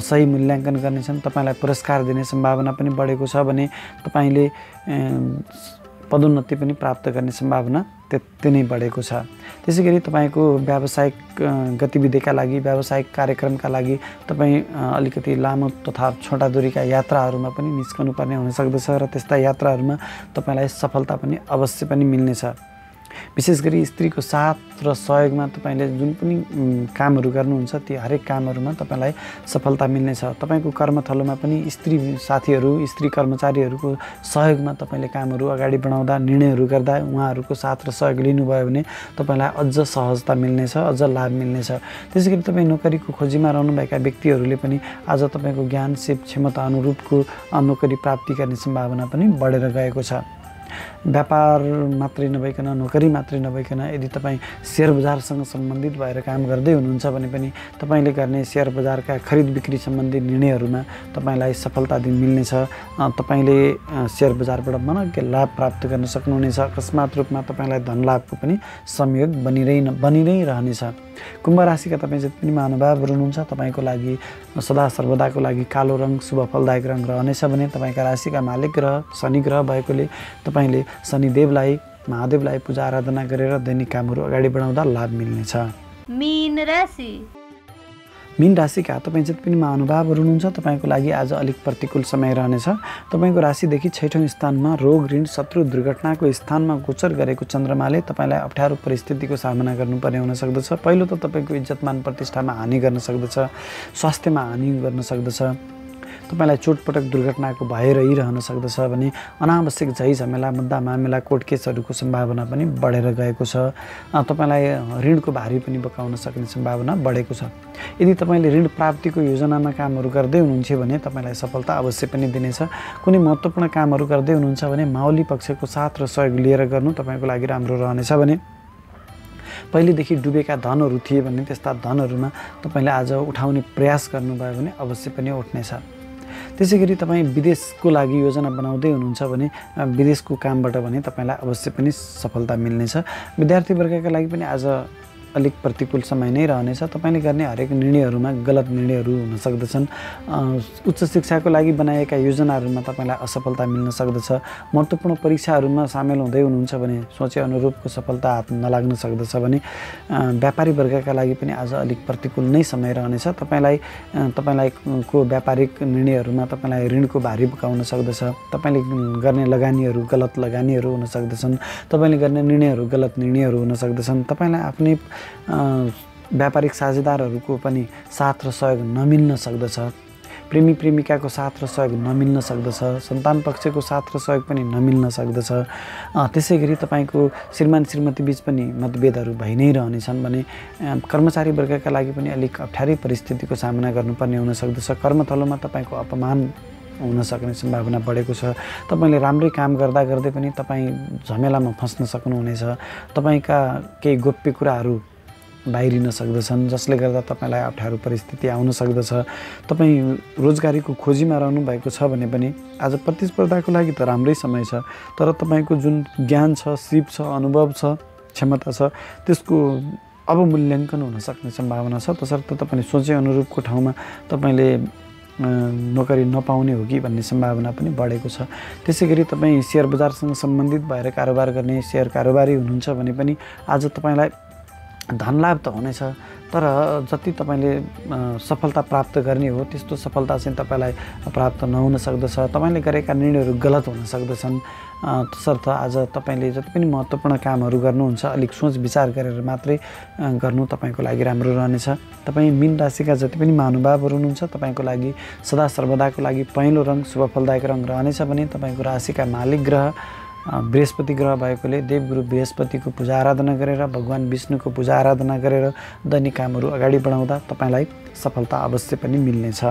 सही मूल्याङ्कन गर्नेछन् तपाईँलाई पुरस्कार दिने सम्भावना पनि बढेको छ भने तपाईँले पदोन्नति पनि प्राप्त गर्ने सम्भावना त्यति नै बढेको छ। त्यसै गरी तपाईँको व्यावसायिक गतिविधिका लागि व्यावसायिक कार्यक्रमका लागि तपाईँ अलिकति लामो तथा छोटा दूरीका यात्राहरूमा पनि निस्कनु पर्ने हुनसक्दछ र त्यस्ता यात्राहरूमा तपाईँलाई सफलता पनि अवश्य पनि मिल्नेछ। विशेष गरी स्त्रीको साथ र सहयोगमा तपाईँले जुन पनि कामहरू गर्नुहुन्छ ती हरेक कामहरूमा तपाईँलाई सफलता मिल्नेछ। तपाईँको कर्मथलोमा पनि स्त्री साथीहरू स्त्री कर्मचारीहरूको सहयोगमा तपाईँले कामहरू अगाडि बढाउँदा निर्णयहरू गर्दा उहाँहरूको साथ र सहयोग लिनुभयो भने तपाईँलाई अझ सहजता मिल्नेछ अझ लाभ मिल्नेछ। त्यसै गरी तपाईँ नोकरीको खोजीमा रहनुभएका व्यक्तिहरूले पनि आज तपाईँको ज्ञान सिप क्षमता अनुरूपको नोकरी प्राप्ति गर्ने सम्भावना पनि बढेर गएको छ। व्यापार मात्रै नभइकन नोकरी मात्रै नभइकन यदि तपाईँ सेयर बजारसँग सम्बन्धित भएर काम गर्दै हुनुहुन्छ भने पनि तपाईँले गर्ने सेयर बजारका खरिद बिक्री सम्बन्धी निर्णयहरूमा तपाईँलाई सफलता दिन मिल्नेछ। तपाईँले सेयर बजारबाट मनज्ञ लाभ प्राप्त गर्न सक्नुहुनेछ। अकस्मात रूपमा तपाईँलाई धन लाभको पनि संयोग बनिरहै बनि नै रहनेछ। कुम्भ राशिका तपाईँ जति पनि महानुभावहरू हुनुहुन्छ तपाईँको लागि सदा सर्वदाको लागि कालो रङ शुभ फलदायक रङ रहनेछ भने तपाईँका राशिका मालिक ग्रह शनि ग्रह भएकोले तपाईँले शनिदेवलाई महादेवलाई पूजा आराधना गरेर दैनिक कामहरू अगाडि बढाउँदा लाभ मिल्नेछ। मीन राशि मिन राशिका तपाईँ जति पनि महानुभावहरू हुनुहुन्छ तपाईँको लागि आज अलिक प्रतिकूल समय रहनेछ। तपाईँको राशिदेखि छैठौँ स्थानमा रोग ऋण शत्रु दुर्घटनाको स्थानमा गोचर गरेको चन्द्रमाले तपाईँलाई अप्ठ्यारो परिस्थितिको सामना गर्नुपर्ने हुन सक्दछ। पहिलो त तपाईँको इज्जतमान प्रतिष्ठामा हानि गर्न सक्दछ स्वास्थ्यमा हानि गर्न सक्दछ। तपाईँलाई चोटपटक दुर्घटनाको भय रहिरहन सक्दछ भने अनावश्यक झै झमेला मुद्दा मामिला कोर्ट केसहरूको सम्भावना पनि बढेर गएको छ। तपाईँलाई ऋणको भारी पनि बोकाउन सक्ने सम्भावना बढेको छ। यदि तपाईँले ऋण प्राप्तिको योजनामा कामहरू गर्दै हुनुहुन्छ भने तपाईँलाई सफलता अवश्य पनि दिनेछ। कुनै महत्त्वपूर्ण कामहरू गर्दै हुनुहुन्छ भने माउली पक्षको साथ र सहयोग लिएर गर्नु तपाईँको लागि राम्रो रहनेछ भने पहिलेदेखि डुबेका धनहरू थिए भने त्यस्ता धनहरूमा तपाईँले आज उठाउने प्रयास गर्नुभयो भने अवश्य पनि उठ्नेछ। त्यसै गरी तपाईँ विदेशको लागि योजना बनाउँदै हुनुहुन्छ भने विदेशको कामबाट भने तपाईँलाई अवश्य पनि सफलता मिल्नेछ। विद्यार्थी वर्गका लागि पनि आज अलिक प्रतिकूल समय नै रहनेछ। तपाईँले गर्ने हरेक निर्णयहरूमा गलत निर्णयहरू हुन सक्दछन्। उच्च शिक्षाको लागि बनाएका योजनाहरूमा तपाईँलाई असफलता मिल्न सक्दछ। महत्त्वपूर्ण परीक्षाहरूमा सामेल हुँदै हुनुहुन्छ भने सोचे अनुरूपको सफलता हात नलाग्न सक्दछ भने व्यापारी वर्गका लागि पनि आज अलिक प्रतिकूल नै समय रहनेछ। तपाईँलाई तपाईँलाई को व्यापारिक निर्णयहरूमा तपाईँलाई ऋणको भारी बोकाउन सक्दछ। तपाईँले गर्ने लगानीहरू गलत लगानीहरू हुन सक्दछन्। तपाईँले गर्ने निर्णयहरू गलत निर्णयहरू हुन सक्दछन्। तपाईँलाई आफ्नै व्यापारिक साझेदारहरूको पनि साथ र सहयोग नमिल्न सक्दछ। प्रेमी प्रेमिकाको साथ र सहयोग नमिल्न सक्दछ। सन्तान पक्षको साथ र सहयोग पनि नमिल्न सक्दछ। त्यसै गरी तपाईँको श्रीमान श्रीमती बिच पनि मतभेदहरू भइ नै रहनेछन् भने कर्मचारी वर्गका लागि पनि अलिक अप्ठ्यारै परिस्थितिको सामना गर्नुपर्ने हुन सक्दछ। कर्मथलोमा तपाईँको अपमान हुन सक्ने सम्भावना बढेको छ। तपाईँले राम्रै काम गर्दा गर्दै पनि तपाईँ झमेलामा फस्न सक्नुहुनेछ। तपाईँका केही गोप्य कुराहरू बाहिरिन सक्दछन् जसले गर्दा तपाईँलाई अप्ठ्यारो परिस्थिति आउन सक्दछ। तपाईँ रोजगारीको खोजीमा रहनु भएको छ भने पनि आज प्रतिस्पर्धाको लागि त राम्रै समय छ तर तपाईँको जुन ज्ञान छ सिप छ अनुभव छ क्षमता छ त्यसको अवमूल्याङ्कन हुन सक्ने सम्भावना छ। तसर्थ तपाईँले सोचे अनुरूपको ठाउँमा तपाईँले नोकरी नपाउने हो कि भन्ने सम्भावना पनि बढेको छ। त्यसै गरी तपाईँ सेयर बजारसँग सम्बन्धित भएर कारोबार गर्ने सेयर कारोबारी हुनुहुन्छ भने पनि आज तपाईँलाई धन लाभ त हुनेछ तर जति तपाईँले सफलता प्राप्त गर्ने हो त्यस्तो सफलता चाहिँ तपाईँलाई प्राप्त नहुन सक्दछ। तपाईँले गरेका निर्णयहरू गलत हुन सक्दछन्। तसर्थ आज तपाईँले जति पनि महत्त्वपूर्ण कामहरू गर्नुहुन्छ अलिक सोच विचार गरेर मात्रै गर्नु तपाईँको लागि राम्रो रहनेछ। तपाईँ मिन राशिका जति पनि महानुभावहरू हुनुहुन्छ तपाईँको लागि सदा सर्वदाको लागि पहेँलो रङ शुभ फलदायक रङ रहनेछ भने तपाईँको राशिका मालिक ग्रह बृहस्पति ग्रह भएकोले देवगुरु बृहस्पतिको पूजा आराधना गरेर भगवान् विष्णुको पूजा आराधना गरेर दैनिक कामहरू अगाडि बढाउँदा तपाईँलाई सफलता अवश्य पनि मिल्नेछ।